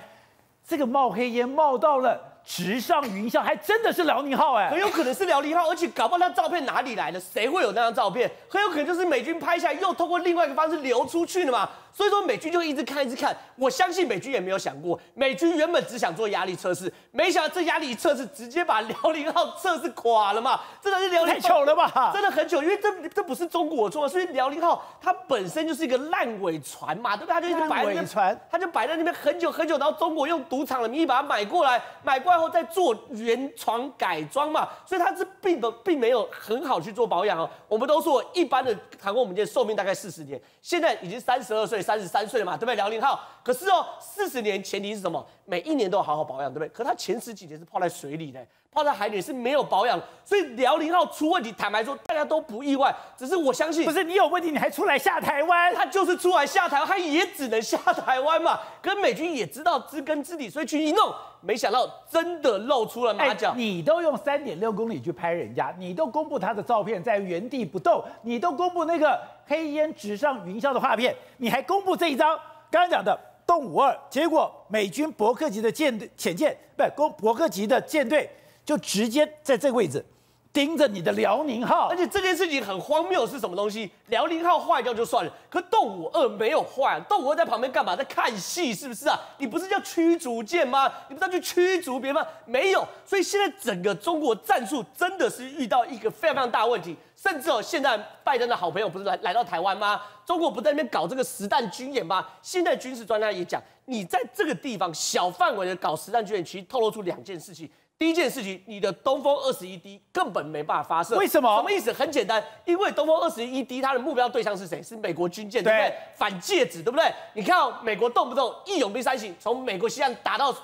这个冒黑烟冒到了。”直上云霄，还真的是辽宁号哎，很有可能是辽宁号，而且搞不好那照片哪里来的？谁会有那张照片？很有可能就是美军拍下来，又通过另外一个方式流出去的嘛。所以说美军就一直看，一直看。我相信美军也没有想过，美军原本只想做压力测试，没想到这压力测试直接把辽宁号测试垮了嘛。真的是辽宁太糗了吧？真的很糗，因为这这不是中国错，所以辽宁号它本身就是一个烂尾船嘛，对不对？它就一直摆在那，它就摆在那边很久很久，然后中国用赌场的名义把它买过来，买过来后再做。原床改装嘛，所以它是并不并没有很好去做保养哦。我们都说一般的航空母舰寿命大概四十年，现在已经三十二岁、三十三岁了嘛，对不对？辽宁号，可是哦，四十年前提是什么？每一年都要好好保养，对不对？可它前十几年是泡在水里的。泡在海里是没有保养，所以辽宁号出问题，坦白说大家都不意外。只是我相信，不是你有问题，你还出来下台湾？他就是出来下台湾，他也只能下台湾嘛。跟美军也知道知根知底，所以去一弄，没想到真的露出了马脚。你都用三点六公里去拍人家，你都公布他的照片在原地不动，你都公布那个黑烟直上云霄的画面，你还公布这一张刚刚讲的动五二，结果美军伯克级的舰队潜舰，不是公伯克级的舰队。就直接在这个位置盯着你的辽宁号，而且这件事情很荒谬，是什么东西？辽宁号坏掉就算了，可动五二没有坏，动五二在旁边干嘛？在看戏是不是啊？你不是叫驱逐舰吗？你不是要去驱逐别人吗？没有，所以现在整个中国战术真的是遇到一个非常非常大问题，甚至哦，现在拜登的好朋友不是来来到台湾吗？中国不在那边搞这个实弹军演吗？现在军事专家也讲，你在这个地方小范围的搞实弹军演，其实透露出两件事情。第一件事情，你的东风二十一 D 根本没办法发射。为什么？什么意思？很简单，因为东风二十一 D 它的目标对象是谁？是美国军舰，对不对？反戒指，对不对？你看哦，美国动不动一勇兵三型从美国西岸打到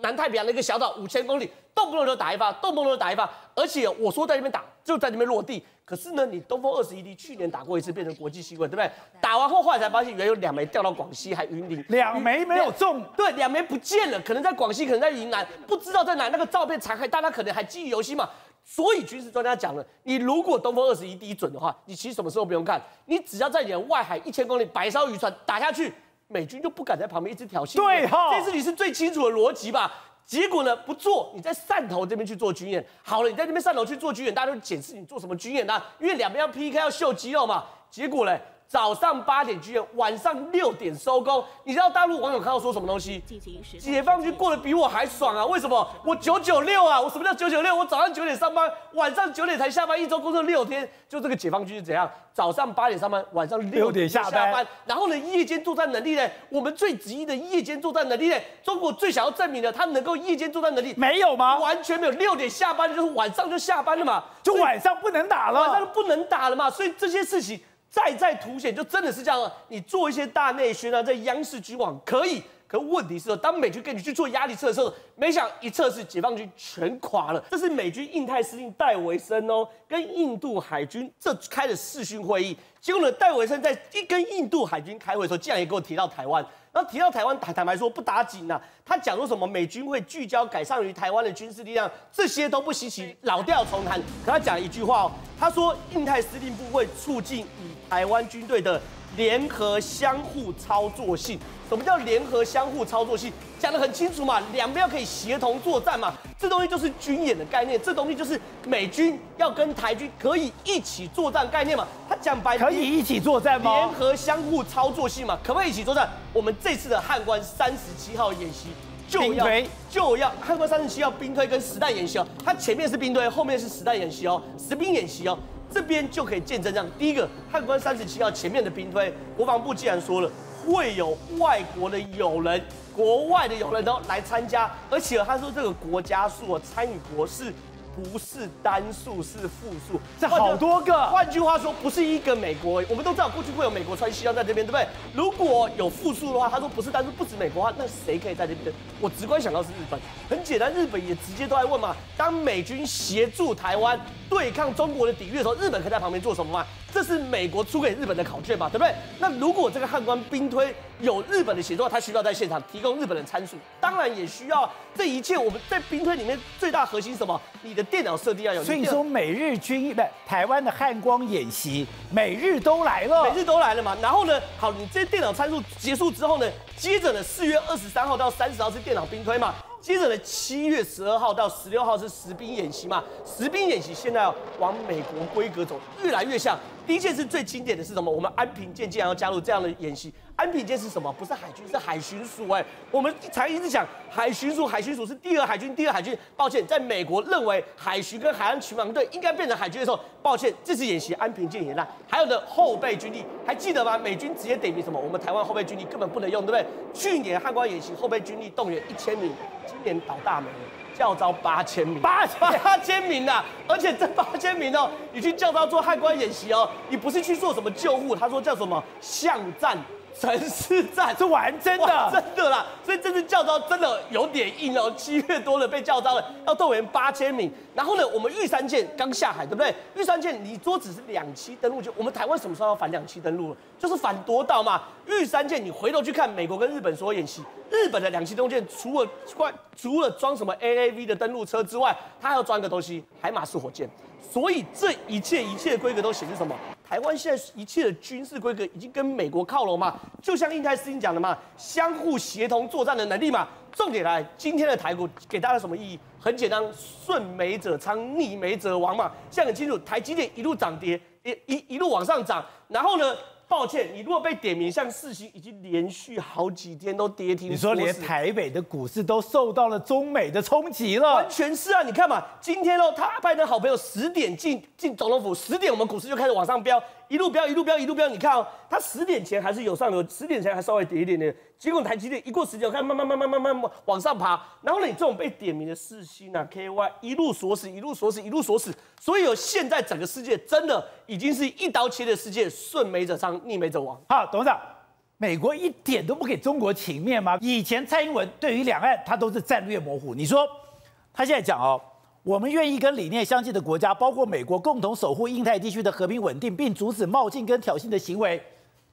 南太平洋的一个小岛五千公里，动不动就打一发，动不动就打一发，而且我说在那边打，就在那边落地。可是呢，你东风二十一 D 去年打过一次，变成国际新闻，对不对？打完后后来才发现，原来有两枚掉到广西，还云林，两枚没有中，对，两枚不见了，可能在广西，可能在云南，不知道在哪。那个照片残骸，大家可能还记忆犹新嘛。所以军事专家讲了，你如果东风二十一 D 准的话，你其实什么时候不用看，你只要在你的外海一千公里，白烧渔船打下去，美军就不敢在旁边一直挑衅。对哈，这是你是最清楚的逻辑吧？结果呢不做，你在汕头这边去做军演，好了，你在那边汕头去做军演，大家都检视你做什么军演啊？因为两边要 PK 要秀肌肉嘛。结果呢，早上八点军演，晚上六点收工。你知道大陆网友看到说什么东西？解放军过得比我还爽啊！为什么？我九九六啊！我什么叫九九六？我早上九点上班，晚上九点才下班，一周工作六天。就这个解放军是怎样？早上八点上班，晚上六点下班。然后呢，夜间作战能力呢？我们最直意的夜间作战能力呢？中国最想要证明的，他能够夜间作战能力没有吗？完全没有。六点下班就是晚上就下班了嘛，就晚上不能打了，晚上不能打了嘛。所以这些事情。再再凸显，就真的是这样。你做一些大内宣啊，在央视军网可以，可问题是，当美军跟你去做压力测试，没想一测试，解放军全垮了。这是美军印太司令戴维森哦，跟印度海军这开了视讯会议。结果呢，戴维森在一跟印度海军开会的时候，竟然也给我提到台湾。然后提到台湾，坦坦白说不打紧呐。他讲说什么美军会聚焦改善于台湾的军事力量，这些都不稀奇，老调重弹。可他讲一句话哦，他说印太司令部会促进以台湾军队的联合相互操作性。什么叫联合相互操作性？讲得很清楚嘛，两边可以协同作战嘛。这东西就是军演的概念，这东西就是美军要跟台军可以一起作战概念嘛。他讲白可以一起作战吗？联合相互操作性嘛，可不可以一起作战？我们这次的汉关三十七号演习就要就要汉关三十七号兵推跟实弹演习哦，它前面是兵推，后面是实弹演习哦，实兵演习哦，这边就可以见证这样。第一个汉关三十七号前面的兵推，国防部既然说了。会有外国的友人、国外的友人都来参加，而且他说这个国家数参与国事。不是单数，是复数，这好多个。换句话说，不是一个美国。我们都知道过去会有美国穿西装在这边，对不对？如果有复数的话，他说不是单数，不止美国话，那谁可以在这边？我直观想到是日本。很简单，日本也直接都在问嘛。当美军协助台湾对抗中国的抵御的时候，日本可以在旁边做什么吗？这是美国出给日本的考卷嘛，对不对？那如果这个汉官兵推有日本的协助，他需要在现场提供日本的参数，当然也需要。这一切我们在兵推里面最大核心什么？你的电脑设定要有。所以说，美日军不台湾的汉光演习，美日都来了，美日都来了嘛。然后呢，好，你这电脑参数结束之后呢，接着呢，四月二十三号到三十号是电脑兵推嘛。接着呢，七月十二号到十六号是实兵演习嘛？实兵演习现在要往美国规格走，越来越像。第一件事最经典的是什么？我们安平舰竟然要加入这样的演习。安平舰是什么？不是海军，是海巡署。哎，我们才一直讲海巡署，海巡署是第二海军，第二海军。抱歉，在美国认为海巡跟海岸巡防队应该变成海军的时候，抱歉，这次演习安平舰也烂。还有的后备军力，还记得吗？美军直接点名什么？我们台湾后备军力根本不能用，对不对？去年汉光演习后备军力动员一千名。今年倒大霉了，教招八千名，八八千名呐！而且这八千名哦，你去教招做汉关演习哦，你不是去做什么救护，他说叫什么巷战。城市战是玩真的，真的啦，所以这次叫招真的有点硬哦。七月多了被叫招了，要动员八千名。然后呢，我们玉山舰刚下海，对不对？玉山舰你桌子是两栖登陆就，我们台湾什么时候要反两栖登陆了？就是反夺岛嘛。玉山舰你回头去看美国跟日本所有演习，日本的两栖登陆舰除了装除了装什么 AAV 的登陆车之外，它还要装一个东西海马式火箭。所以这一切一切规格都显示什么？台湾现在一切的军事规格已经跟美国靠拢嘛？就像印太司令讲的嘛，相互协同作战的能力嘛。重点来，今天的台股给大家什么意义？很简单，顺美者昌，逆美者亡嘛。现在很清楚，台积电一路涨跌，一一一路往上涨，然后呢？抱歉，你如果被点名，像四星已经连续好几天都跌停。你说连台北的股市都受到了中美的冲击了，完全是啊！你看嘛，今天哦，他拜登好朋友十点进进总统府，十点我们股市就开始往上飙。一路飙，一路飙，一路飙。你看哦，它十点前还是有上流，十点前还稍微跌一点点。结果台积电一过时间，我看慢慢慢慢慢慢往上爬。然后呢，你这种被点名的四星啊，KY 一路锁死，一路锁死，一路锁死。所以有现在整个世界真的已经是一刀切的世界，顺美者昌，逆美者亡。好，董事长，美国一点都不给中国情面吗？以前蔡英文对于两岸他都是战略模糊。你说他现在讲哦。我们愿意跟理念相近的国家，包括美国，共同守护印太地区的和平稳定，并阻止冒进跟挑衅的行为。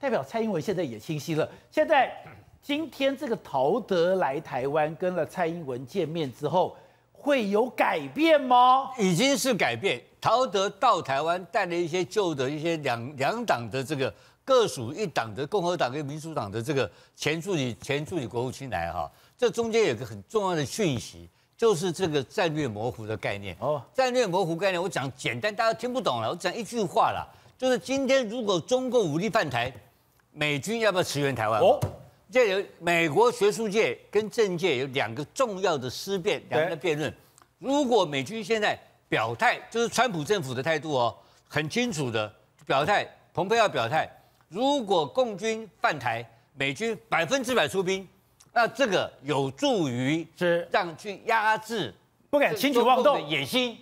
代表蔡英文现在也清晰了。现在今天这个陶德来台湾跟了蔡英文见面之后，会有改变吗？已经是改变。陶德到台湾带了一些旧的一些两两党的这个。各属一党的共和党跟民主党的这个前助理前助理国务卿来哈，这中间有个很重要的讯息，就是这个战略模糊的概念。哦，战略模糊概念我讲简单，大家听不懂了，我讲一句话啦，就是今天如果中共武力犯台，美军要不要驰援台湾？哦，这有美国学术界跟政界有两个重要的思辨，两个辩论。如果美军现在表态，就是川普政府的态度哦，很清楚的表态，蓬佩奥表态。如果共军犯台，美军百分之百出兵，那这个有助于是让去压制不敢轻举妄动的野心，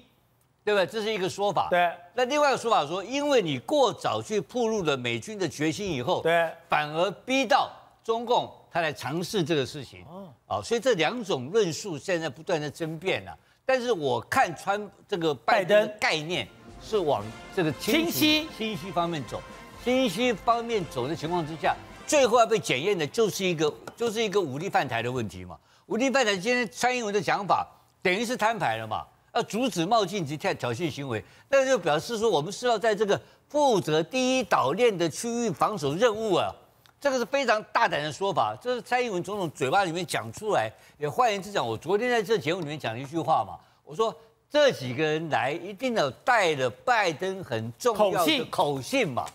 对不对？这是一个说法。对。那另外一个说法说，因为你过早去暴露了美军的决心以后，对，反而逼到中共他来尝试这个事情。哦。哦，所以这两种论述现在不断的争辩了。但是我看川这个拜登的概念是往这个清晰清晰方面走。清晰方面走的情况之下，最后要被检验的就是一个就是一个武力犯台的问题嘛。武力犯台，今天蔡英文的讲法等于是摊牌了嘛？要阻止冒进及挑挑衅行为，那就表示说我们是要在这个负责第一岛链的区域防守任务啊。这个是非常大胆的说法，这是蔡英文总统嘴巴里面讲出来。也换言之讲，我昨天在这节目里面讲了一句话嘛，我说这几个人来一定要带着拜登很重要的口信嘛。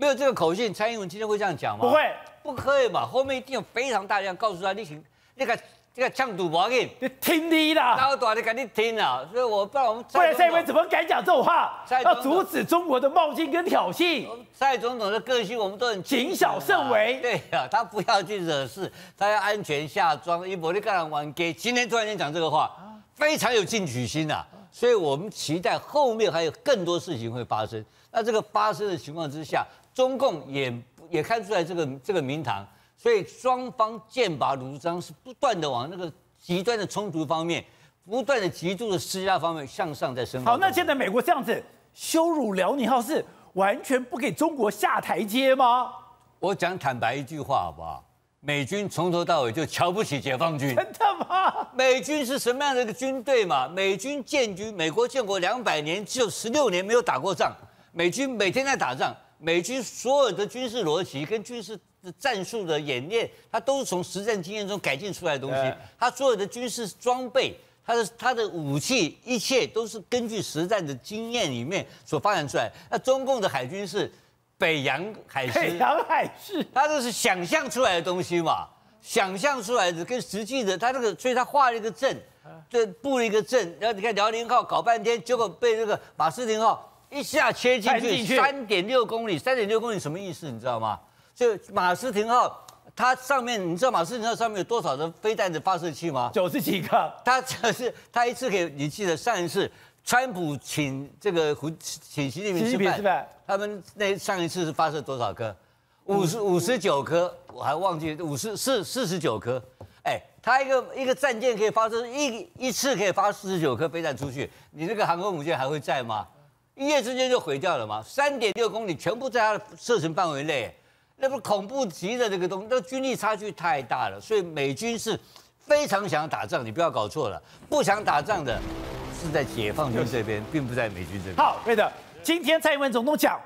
没有这个口信，蔡英文今天会这样讲吗？不会，不可以嘛。后面一定有非常大量告诉他，你请那个这个呛赌博给你听你的，老大你赶紧听啊！所以我不知道我们不然蔡英文怎么敢讲这种话？要阻止中国的冒进跟挑衅。蔡总统的个性我们都很谨小慎微。对呀，他不要去惹事，他要安全下庄。一波你干人玩给，今天突然间讲这个话，非常有进取心啊。所以我们期待后面还有更多事情会发生。那这个发生的情况之下。中共也也看出来这个这个名堂，所以双方剑拔弩张，是不断的往那个极端的冲突方面，不断的极度的施压方面向上在升。好，那现在美国这样子羞辱辽宁号，是完全不给中国下台阶吗？我讲坦白一句话好不好？美军从头到尾就瞧不起解放军，真的吗？美军是什么样的一个军队嘛？美军建军，美国建国两百年，只有十六年没有打过仗，美军每天在打仗。美军所有的军事逻辑跟军事的战术的演练，它都是从实战经验中改进出来的东西。它所有的军事装备，它的它的武器，一切都是根据实战的经验里面所发展出来。那中共的海军是北洋海师，北洋海师，它都是想象出来的东西嘛？想象出来的跟实际的，它这个，所以他画了一个阵，对，布了一个阵。然后你看辽宁号搞半天，结果被这个马斯廷号。一下切进去三点六公里，三点六公里什么意思？你知道吗？就马斯廷号，它上面你知道马斯廷号上面有多少的飞弹的发射器吗？九十几个。它这是它一次可以，你记得上一次川普请这个胡请习近平吃饭，他们那上一次是发射多少颗？五十五十九颗，我还忘记五十四四十九颗。哎，它一个一个战舰可以发射一一次可以发四十九颗飞弹出去，你这个航空母舰还会在吗？一夜之间就毁掉了嘛？三点六公里全部在它的射程范围内，那不恐怖极的这个东，那军力差距太大了。所以美军是非常想打仗，你不要搞错了，不想打仗的是在解放军这边，并不在美军这边。好，对的。今天蔡英文总统讲，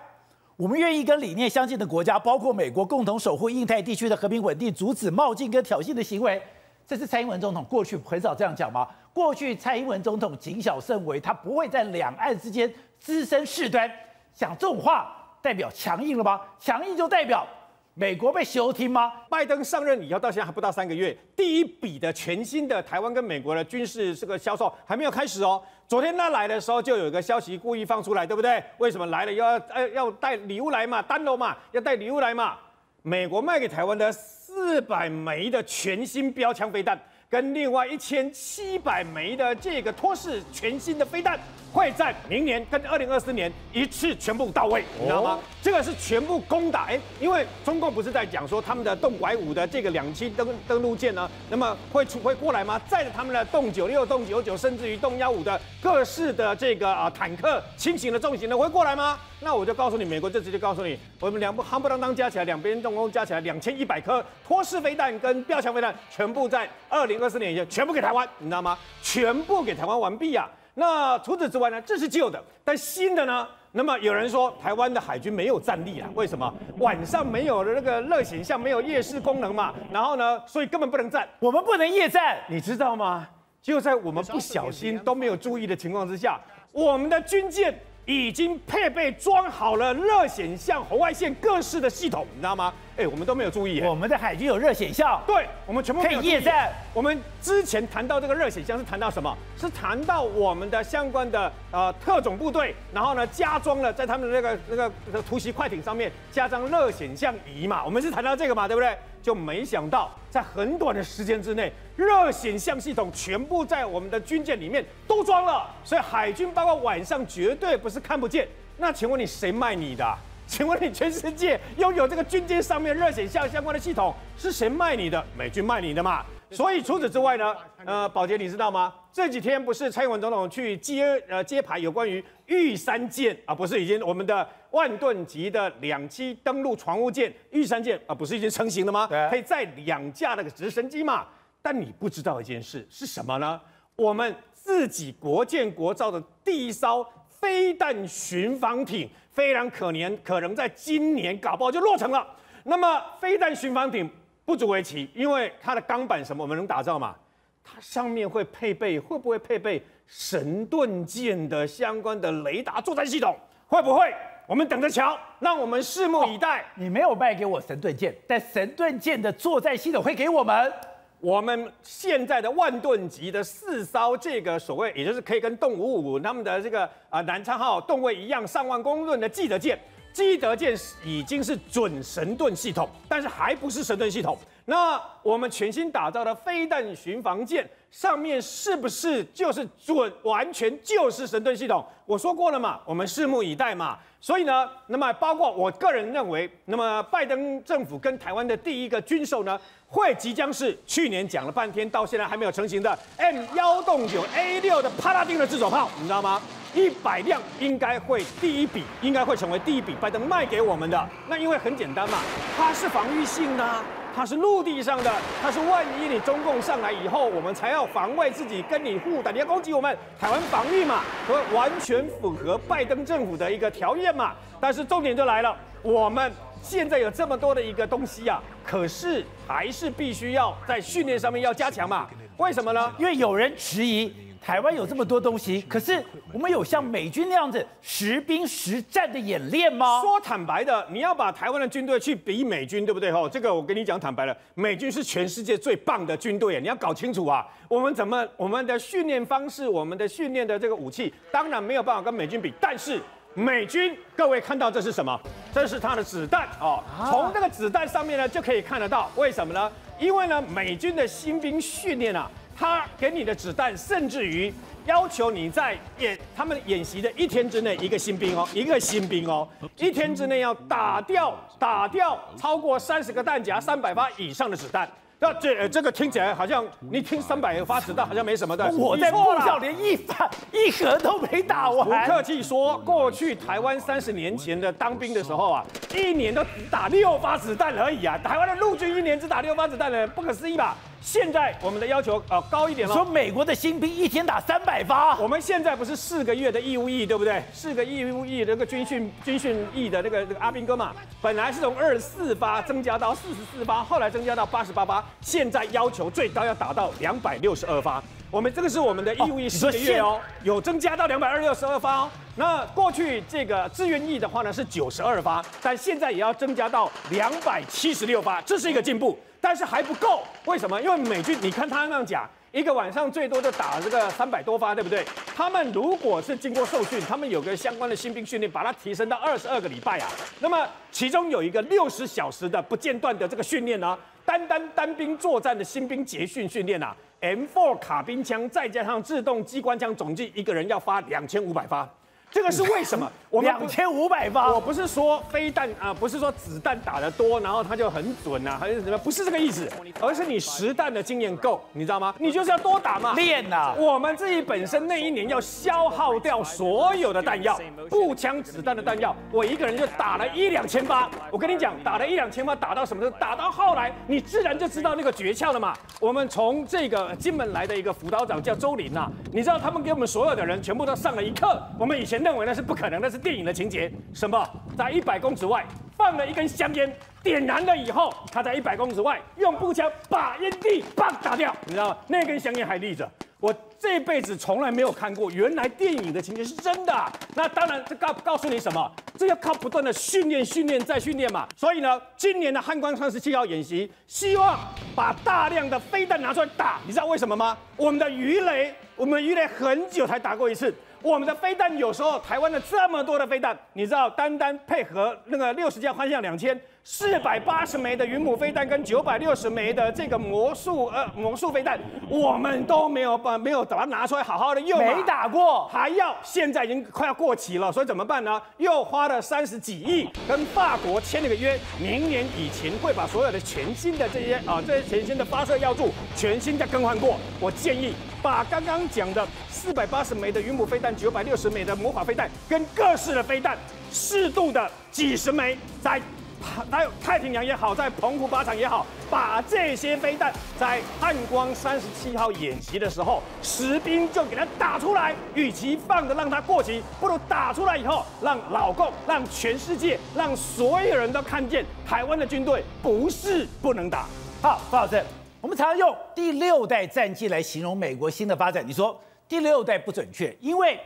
我们愿意跟理念相近的国家，包括美国，共同守护印太地区的和平稳定，阻止冒进跟挑衅的行为。这是蔡英文总统过去很少这样讲吗？过去蔡英文总统谨小慎微，他不会在两岸之间。滋生事端，讲这种话代表强硬了吗？强硬就代表美国被休听吗？拜登上任以后到现在还不到三个月，第一笔的全新的台湾跟美国的军事这个销售还没有开始哦。昨天他来的时候就有一个消息故意放出来，对不对？为什么来了要呃要带礼物来嘛？单楼嘛要带礼物来嘛？美国卖给台湾的四百枚的全新标枪飞弹，跟另外一千七百枚的这个托式全新的飞弹。会在明年跟二零二四年一次全部到位，你知道吗？这个是全部攻打，哎，因为中共不是在讲说他们的动拐五的这个两栖登登陆舰呢，那么会出会过来吗？载着他们的动九六、动九九，甚至于动幺五的各式的这个啊坦克，轻型的、重型的会过来吗？那我就告诉你，美国就直接告诉你，我们两部夯不啷当加起来，两边动工加起来两千一百颗托式飞弹跟标枪飞弹，全部在二零二四年以前全部给台湾，你知道吗？全部给台湾完毕呀！那除此之外呢？这是旧的，但新的呢？那么有人说台湾的海军没有战力啊？为什么？晚上没有了那个热显像，没有夜视功能嘛？然后呢，所以根本不能战。我们不能夜战，你知道吗？就在我们不小心都没有注意的情况之下，我们的军舰。已经配备装好了热显像、红外线各式的系统，你知道吗？哎，我们都没有注意。我们的海军有热显像，对，我们全部可以夜战。我们之前谈到这个热显像是谈到什么？是谈到我们的相关的呃特种部队，然后呢加装了在他们的那个那个突袭快艇上面加装热显像仪嘛。我们是谈到这个嘛，对不对？就没想到在很短的时间之内，热显像系统全部在我们的军舰里面都装了，所以海军包括晚上绝对不是看不见。那请问你谁卖你的？请问你全世界拥有这个军舰上面热显像相关的系统是谁卖你的？美军卖你的嘛？所以除此之外呢？呃，宝杰你知道吗？这几天不是蔡英文总统去接呃揭牌有关于玉山舰啊，不是已经我们的万吨级的两栖登陆船坞舰玉山舰啊，不是已经成型了吗？可以载两架那个直升机嘛？但你不知道一件事是什么呢？我们自己国建国造的第一艘飞弹巡防艇。非常可怜，可能在今年搞不好就落成了。那么飞弹巡防艇不足为奇，因为它的钢板什么我们能打造嘛？它上面会配备，会不会配备神盾舰的相关的雷达作战系统？会不会？我们等着瞧，让我们拭目以待。你没有卖给我神盾舰，但神盾舰的作战系统会给我们。我们现在的万吨级的四艘这个所谓，也就是可以跟动五五他们的这个啊南昌号吨位一样上万公吨的基德舰，基德舰已经是准神盾系统，但是还不是神盾系统。那我们全新打造的飞弹巡防舰上面是不是就是准完全就是神盾系统？我说过了嘛，我们拭目以待嘛。所以呢，那么包括我个人认为，那么拜登政府跟台湾的第一个军售呢？会即将是去年讲了半天，到现在还没有成型的 M 幺洞九 A 六的帕拉丁的自走炮，你知道吗？一百辆应该会第一笔，应该会成为第一笔拜登卖给我们的。那因为很简单嘛，它是防御性的，它是陆地上的，它是万一你中共上来以后，我们才要防卫自己，跟你互打，你要攻击我们台湾防御嘛，所以完全符合拜登政府的一个条件嘛。但是重点就来了，我们。现在有这么多的一个东西啊，可是还是必须要在训练上面要加强嘛？为什么呢？因为有人质疑台湾有这么多东西，可是我们有像美军那样子实兵实战的演练吗？说坦白的，你要把台湾的军队去比美军，对不对？吼，这个我跟你讲坦白了，美军是全世界最棒的军队，你要搞清楚啊。我们怎么我们的训练方式，我们的训练的这个武器，当然没有办法跟美军比，但是。美军，各位看到这是什么？这是它的子弹哦。从这个子弹上面呢，就可以看得到，为什么呢？因为呢，美军的新兵训练啊，他给你的子弹，甚至于要求你在演他们演习的一天之内，一个新兵哦，一个新兵哦，一天之内要打掉打掉超过三十个弹夹、三百发以上的子弹。那这这个听起来好像你听三百发子弹好像没什么的，我在部校连一发一盒都没打完。不客气说，过去台湾三十年前的当兵的时候啊，一年都只打六发子弹而已啊，台湾的陆军一年只打六发子弹的，不可思议吧？现在我们的要求呃高一点了，说美国的新兵一天打三百发，我们现在不是四个月的义务役对不对？四个义务役那个军训军训役的那个那个阿兵哥嘛，本来是从二十四发增加到四十四发，后来增加到八十八发，现在要求最高要达到两百六十二发。我们这个是我们的义务役四个月哦，有增加到两百二六十二发哦。那过去这个志愿役的话呢是九十二发，但现在也要增加到两百七十六发，这是一个进步。但是还不够，为什么？因为美军，你看他那样讲，一个晚上最多就打这个三百多发，对不对？他们如果是经过受训，他们有个相关的新兵训练，把它提升到二十二个礼拜啊。那么其中有一个六十小时的不间断的这个训练呢，单单单兵作战的新兵结训训练啊，M4 卡宾枪再加上自动机关枪，总计一个人要发两千五百发。这个是为什么？我两千五百发，我不是说飞弹啊，不是说子弹打得多，然后它就很准啊，还是什么？不是这个意思，而是你实弹的经验够，你知道吗？你就是要多打嘛，练呐。我们自己本身那一年要消耗掉所有的弹药，步枪子弹的弹药，我一个人就打了一两千发。我跟你讲，打了一两千发，打到什么时候？打到后来，你自然就知道那个诀窍了嘛。我们从这个金门来的一个辅导长叫周林呐，你知道他们给我们所有的人全部都上了一课，我们以前。认为那是不可能，那是电影的情节。什么？在一百公尺外放了一根香烟，点燃了以后，他在一百公尺外用步枪把烟蒂棒打掉，你知道吗？那根香烟还立着。我这辈子从来没有看过，原来电影的情节是真的。那当然，这告告诉你什么？这要靠不断的训练、训练再训练嘛。所以呢，今年的汉光三十七号演习，希望把大量的飞弹拿出来打。你知道为什么吗？我们的鱼雷，我们鱼雷很久才打过一次。我们的飞弹有时候台湾的这么多的飞弹，你知道，单单配合那个六十架幻象两千。四百八十枚的云母飞弹跟九百六十枚的这个魔术呃魔术飞弹，我们都没有把没有把它拿出来好好的用，没打过，还要现在已经快要过期了，所以怎么办呢？又花了三十几亿跟法国签了个约，明年以前会把所有的全新的这些啊这些全新的发射要素全新再更换过。我建议把刚刚讲的四百八十枚的云母飞弹、九百六十枚的魔法飞弹跟各式的飞弹，适度的几十枚在。还有太平洋也好，在澎湖靶场也好，把这些飞弹在汉光三十七号演习的时候，实兵就给它打出来。与其放着让它过期，不如打出来以后，让老共、让全世界、让所有人都看见台湾的军队不是不能打。好，范老师，我们常用第六代战机来形容美国新的发展，你说第六代不准确，因为。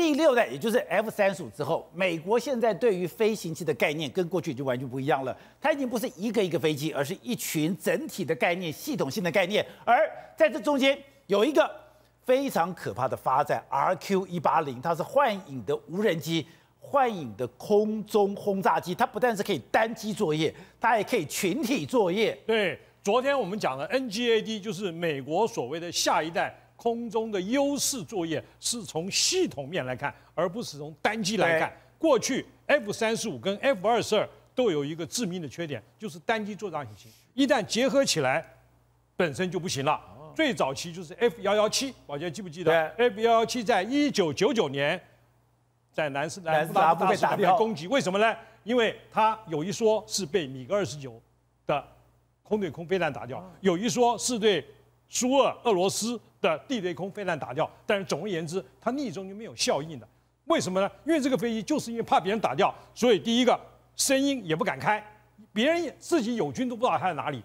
第六代，也就是 F 三十五之后，美国现在对于飞行器的概念跟过去就完全不一样了。它已经不是一个一个飞机，而是一群整体的概念、系统性的概念。而在这中间有一个非常可怕的发展，RQ 一八零，它是幻影的无人机，幻影的空中轰炸机。它不但是可以单机作业，它也可以群体作业。对，昨天我们讲的 NGAD 就是美国所谓的下一代。空中的优势作业是从系统面来看，而不是从单机来看。过去 F 三十五跟 F 二十二都有一个致命的缺点，就是单机作战引擎一旦结合起来，本身就不行了。最早期就是 F 幺幺七，宝杰记不记得？F 幺幺七在一九九九年在南斯南斯拉夫被打掉攻击，为什么呢？因为它有一说是被米格二十九的空对空飞弹打掉，有一说是对苏俄俄罗斯。的地对空飞弹打掉，但是总而言之，它逆中就没有效应的。为什么呢？因为这个飞机就是因为怕别人打掉，所以第一个声音也不敢开，别人自己友军都不知道他在哪里，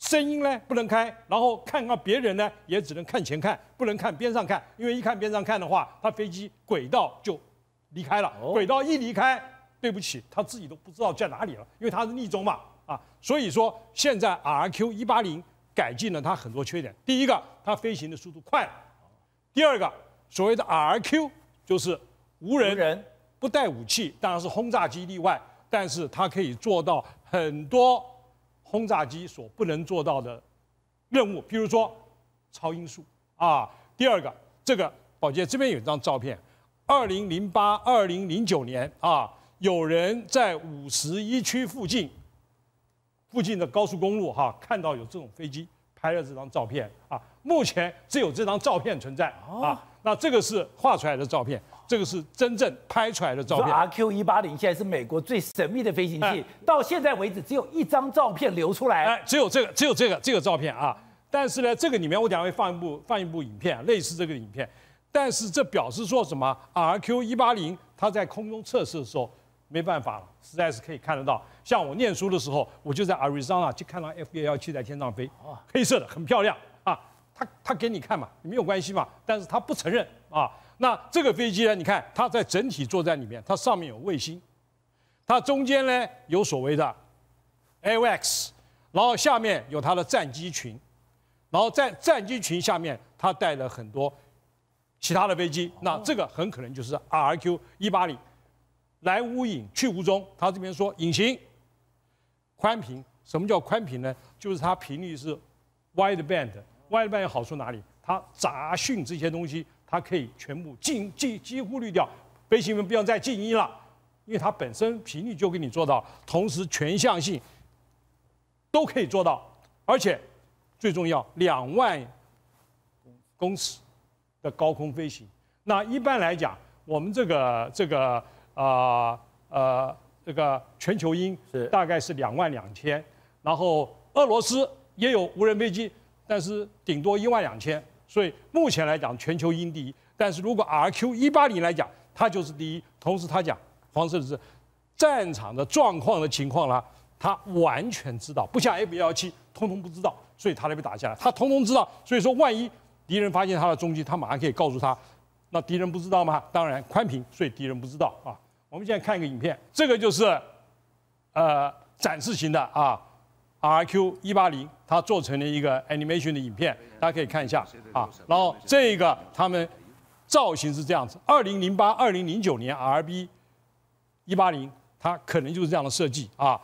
声音呢不能开，然后看到别人呢也只能看前看，不能看边上看，因为一看边上看的话，它飞机轨道就离开了，轨道一离开，对不起，他自己都不知道在哪里了，因为它是逆中嘛，啊，所以说现在 RQ 一八零。改进了它很多缺点。第一个，它飞行的速度快了；第二个，所谓的 RQ 就是无人不带武器，当然是轰炸机例外，但是它可以做到很多轰炸机所不能做到的任务，比如说超音速啊。第二个，这个宝洁这边有一张照片，二零零八、二零零九年啊，有人在五十一区附近。附近的高速公路哈，看到有这种飞机拍了这张照片啊。目前只有这张照片存在啊。那这个是画出来的照片，这个是真正拍出来的照片。RQ 一八零现在是美国最神秘的飞行器，到现在为止只有一张照片流出来。哎，只有这个，只有这个这个照片啊。但是呢，这个里面我等下会放一部放一部影片，类似这个影片。但是这表示说什么？RQ 一八零它在空中测试的时候。没办法了，实在是可以看得到。像我念书的时候，我就在 Arizona 就看到 F B L 七在天上飞，黑色的，很漂亮啊。他他给你看嘛，没有关系嘛。但是他不承认啊。那这个飞机呢？你看它在整体作战里面，它上面有卫星，它中间呢有所谓的 AWACS，然后下面有它的战机群，然后在战机群下面，它带了很多其他的飞机。那这个很可能就是 RQ 一八零。来无影去无踪，他这边说隐形、宽频，什么叫宽频呢？就是它频率是 wide band，wide band 好处哪里？它杂讯这些东西，它可以全部静静几乎滤掉，飞行员不要再静音了，因为它本身频率就给你做到，同时全向性都可以做到，而且最重要两万公尺的高空飞行。那一般来讲，我们这个这个。啊呃，这个全球鹰是大概是两万两千，然后俄罗斯也有无人飞机，但是顶多一万两千，所以目前来讲全球鹰第一。但是如果 RQ 一八零来讲，它就是第一。同时他讲黄色的是战场的状况的情况啦，他完全知道，不像 F 幺七通通不知道，所以他才被打下来。他通通知道，所以说万一敌人发现他的踪迹，他马上可以告诉他。那敌人不知道吗？当然宽屏，所以敌人不知道啊。我们现在看一个影片，这个就是呃展示型的啊，RQ 一八零，它做成了一个 animation 的影片，大家可以看一下啊。然后这个他们造型是这样子，二零零八、二零零九年 RB 一八零，它可能就是这样的设计啊。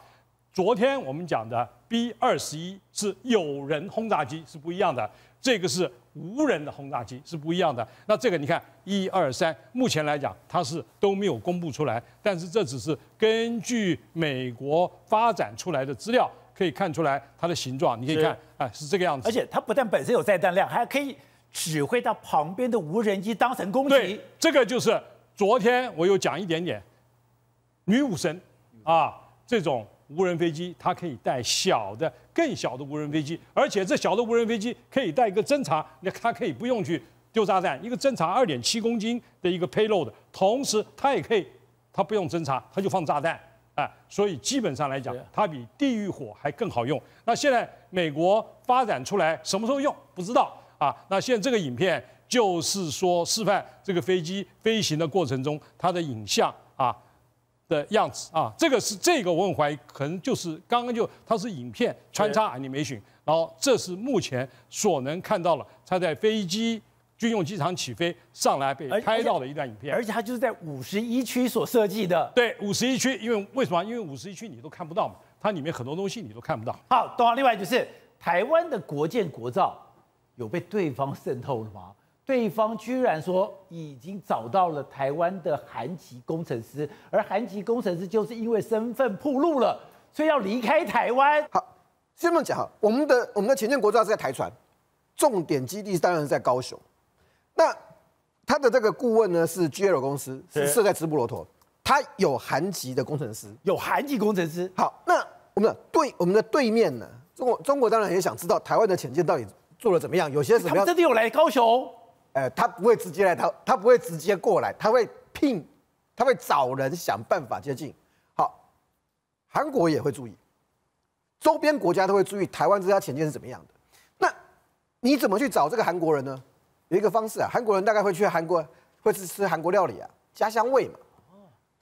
昨天我们讲的 B 二十一是有人轰炸机是不一样的，这个是。无人的轰炸机是不一样的。那这个你看，一二三，目前来讲它是都没有公布出来，但是这只是根据美国发展出来的资料，可以看出来它的形状。你可以看，啊，是这个样子。而且它不但本身有载弹量，还可以指挥到旁边的无人机当成攻击。对，这个就是昨天我有讲一点点，女武神啊这种。无人飞机它可以带小的、更小的无人飞机，而且这小的无人飞机可以带一个侦察，那它可以不用去丢炸弹，一个侦察二点七公斤的一个 payload，同时它也可以，它不用侦察，它就放炸弹，哎，所以基本上来讲，它比地狱火还更好用。那现在美国发展出来什么时候用不知道啊？那现在这个影片就是说示范这个飞机飞行的过程中它的影像啊。的样子啊，这个是这个我很怀疑，可能就是刚刚就它是影片穿插 animation，然后这是目前所能看到了，它在飞机军用机场起飞上来被拍到的一段影片，而且它就是在五十一区所设计的。对，五十一区，因为为什么？因为五十一区你都看不到嘛，它里面很多东西你都看不到。好，懂了。另外就是台湾的国建国造有被对方渗透了吗？对方居然说已经找到了台湾的韩籍工程师，而韩籍工程师就是因为身份暴露了，所以要离开台湾。好，先这么讲哈，我们的我们的前建国造是在台船，重点基地当然是在高雄。那他的这个顾问呢是 GL 公司，是设在直布罗陀，他有韩籍的工程师，有韩籍工程师。好，那我们的对我们的对面呢，中国中国当然也想知道台湾的潜舰到底做的怎么样，有些什么样？真的有来高雄？呃，他不会直接来，他他不会直接过来，他会聘，他会找人想办法接近。好，韩国也会注意，周边国家都会注意台湾这家潜舰是怎么样的。那你怎么去找这个韩国人呢？有一个方式啊，韩国人大概会去韩国，会吃吃韩国料理啊，家乡味嘛。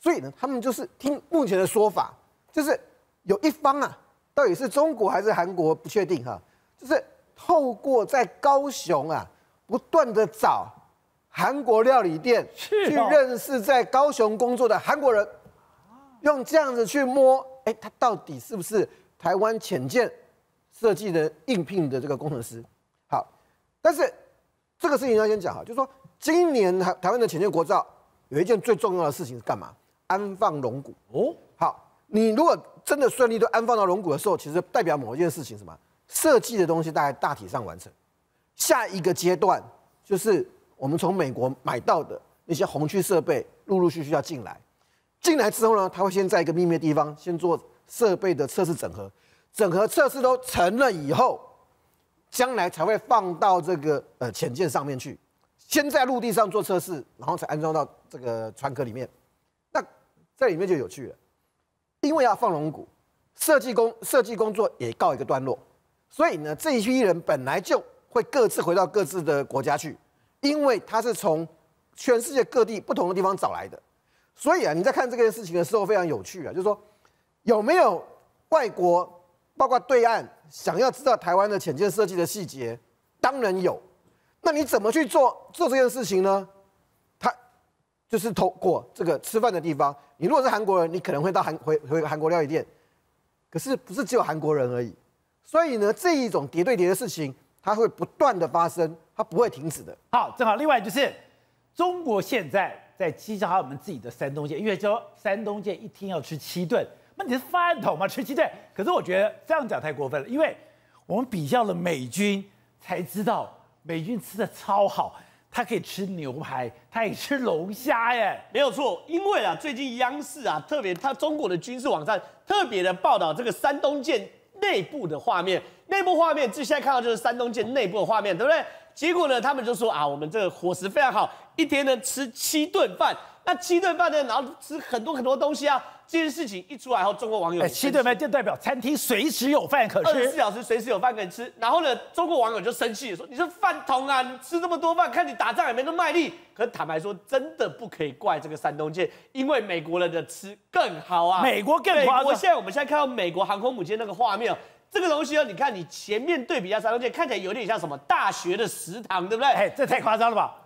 所以呢，他们就是听目前的说法，就是有一方啊，到底是中国还是韩国不确定哈，就是透过在高雄啊。不断的找韩国料理店去认识在高雄工作的韩国人，用这样子去摸，哎，他到底是不是台湾浅见设计的应聘的这个工程师？好，但是这个事情要先讲哈，就是说今年台台湾的浅见国造有一件最重要的事情是干嘛？安放龙骨哦。好，你如果真的顺利都安放到龙骨的时候，其实代表某一件事情什么？设计的东西大概大体上完成。下一个阶段就是我们从美国买到的那些红区设备，陆陆续续要进来。进来之后呢，他会先在一个秘密的地方先做设备的测试整合，整合测试都成了以后，将来才会放到这个呃潜舰上面去。先在陆地上做测试，然后才安装到这个船壳里面。那这里面就有趣了，因为要放龙骨，设计工设计工作也告一个段落，所以呢，这一批人本来就。会各自回到各自的国家去，因为他是从全世界各地不同的地方找来的，所以啊，你在看这件事情的时候非常有趣啊，就是说有没有外国，包括对岸想要知道台湾的潜舰设计的细节？当然有。那你怎么去做做这件事情呢？他就是透过这个吃饭的地方。你如果是韩国人，你可能会到韩回回韩国料理店，可是不是只有韩国人而已。所以呢，这一种叠对叠的事情。它会不断的发生，它不会停止的。好，正好。另外就是，中国现在在机上还有我们自己的山东舰，因为说山东舰一天要吃七顿，那你是饭桶吗？吃七顿？可是我觉得这样讲太过分了，因为我们比较了美军，才知道美军吃的超好，他可以吃牛排，他也吃龙虾耶，没有错。因为啊，最近央视啊，特别他中国的军事网站特别的报道这个山东舰内部的画面。内部画面，就现在看到就是山东舰内部的画面，对不对？结果呢，他们就说啊，我们这个伙食非常好，一天呢吃七顿饭，那七顿饭呢，然后吃很多很多东西啊。这件事情一出来后，中国网友哎，七顿饭就代表餐厅随时有饭可吃二十四。小时随时有饭可以吃。然后呢，中国网友就生气了，说：“你是饭桶啊，你吃这么多饭，看你打仗也没那么卖力。”可坦白说，真的不可以怪这个山东舰，因为美国人的吃更好啊，美国更美夸张国现在我们现在看到美国航空母舰那个画面哦。这个东西哦，你看你前面对比一下山东舰，看起来有点像什么大学的食堂，对不对？哎，这太夸张了吧？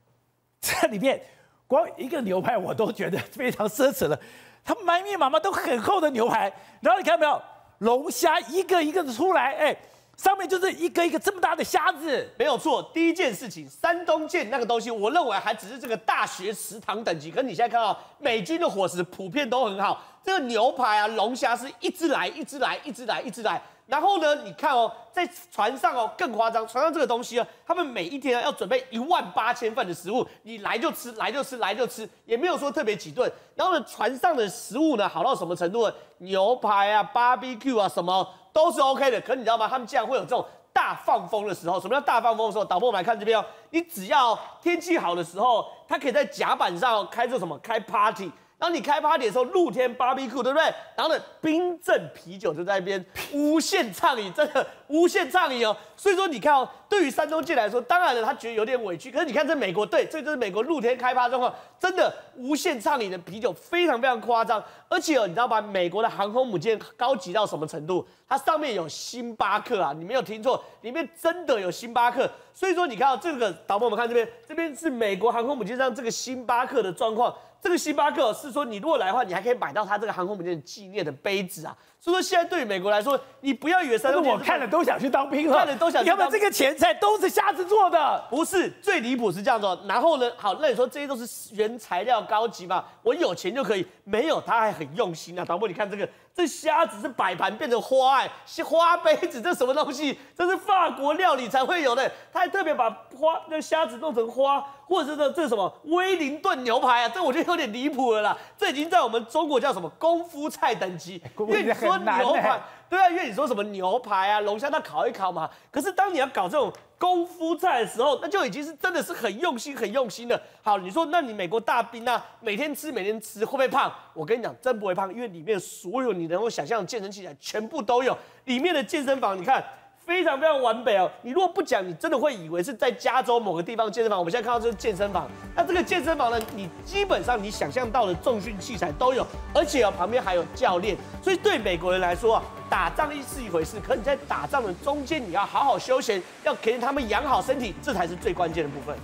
这里面光一个牛排我都觉得非常奢侈了，它满密麻麻都很厚的牛排，然后你看到没有，龙虾一个一个的出来，哎，上面就是一个一个这么大的虾子，没有错，第一件事情，山东舰那个东西，我认为还只是这个大学食堂等级。可你现在看到美军的伙食普遍都很好，这个牛排啊、龙虾是一直来、一直来、一直来、一直来。然后呢，你看哦，在船上哦更夸张，船上这个东西啊，他们每一天要准备一万八千份的食物，你来就吃，来就吃，来就吃，也没有说特别几顿。然后呢，船上的食物呢好到什么程度呢？牛排啊、barbecue 啊什么都是 OK 的。可你知道吗？他们竟然会有这种大放风的时候。什么叫大放风的时候？导播，我们来看这边哦。你只要天气好的时候，它可以在甲板上开这什么开 party。然后你开 party 的时候，露天 barbecue 对不对？然后呢，冰镇啤酒就在那边 无限畅饮，真的无限畅饮哦。所以说你看哦，对于山东舰来说，当然了，他觉得有点委屈。可是你看这美国队，这就是美国露天开趴状况，真的无限畅饮的啤酒非常非常夸张。而且哦，你知道把美国的航空母舰高级到什么程度？它上面有星巴克啊，你没有听错，里面真的有星巴克。所以说你看到这个导播，我们看这边，这边是美国航空母舰上这个星巴克的状况。这个星巴克是说，你如果来的话，你还可以买到它这个航空母舰纪念的杯子啊。所以说，现在对于美国来说，你不要以为山东舰我看了都想去当兵了，看了都想去当你看这个前菜都是虾子做的，不是最离谱是这样子哦。然后呢，好，那你说这些都是原材料高级嘛？我有钱就可以？没有，他还很用心啊。导播，你看这个，这虾子是摆盘变成花哎，是花杯子，这什么东西？这是法国料理才会有的。他还特别把花那虾子弄成花，或者是这这是什么威灵顿牛排啊？这我觉得有点离谱了啦。这已经在我们中国叫什么功夫菜等级？因为你说牛排。对啊，因为你说什么牛排啊、龙虾，那烤一烤嘛。可是当你要搞这种功夫菜的时候，那就已经是真的是很用心、很用心的。好，你说那你美国大兵啊，每天吃、每天吃，会不会胖？我跟你讲，真不会胖，因为里面所有你能够想象的健身器材全部都有。里面的健身房，你看。非常非常完美哦！你如果不讲，你真的会以为是在加州某个地方健身房。我们现在看到这是健身房，那这个健身房呢，你基本上你想象到的重训器材都有，而且哦旁边还有教练。所以对美国人来说啊，打仗是一回事，可你在打仗的中间，你要好好休闲，要给他们养好身体，这才是最关键的部分。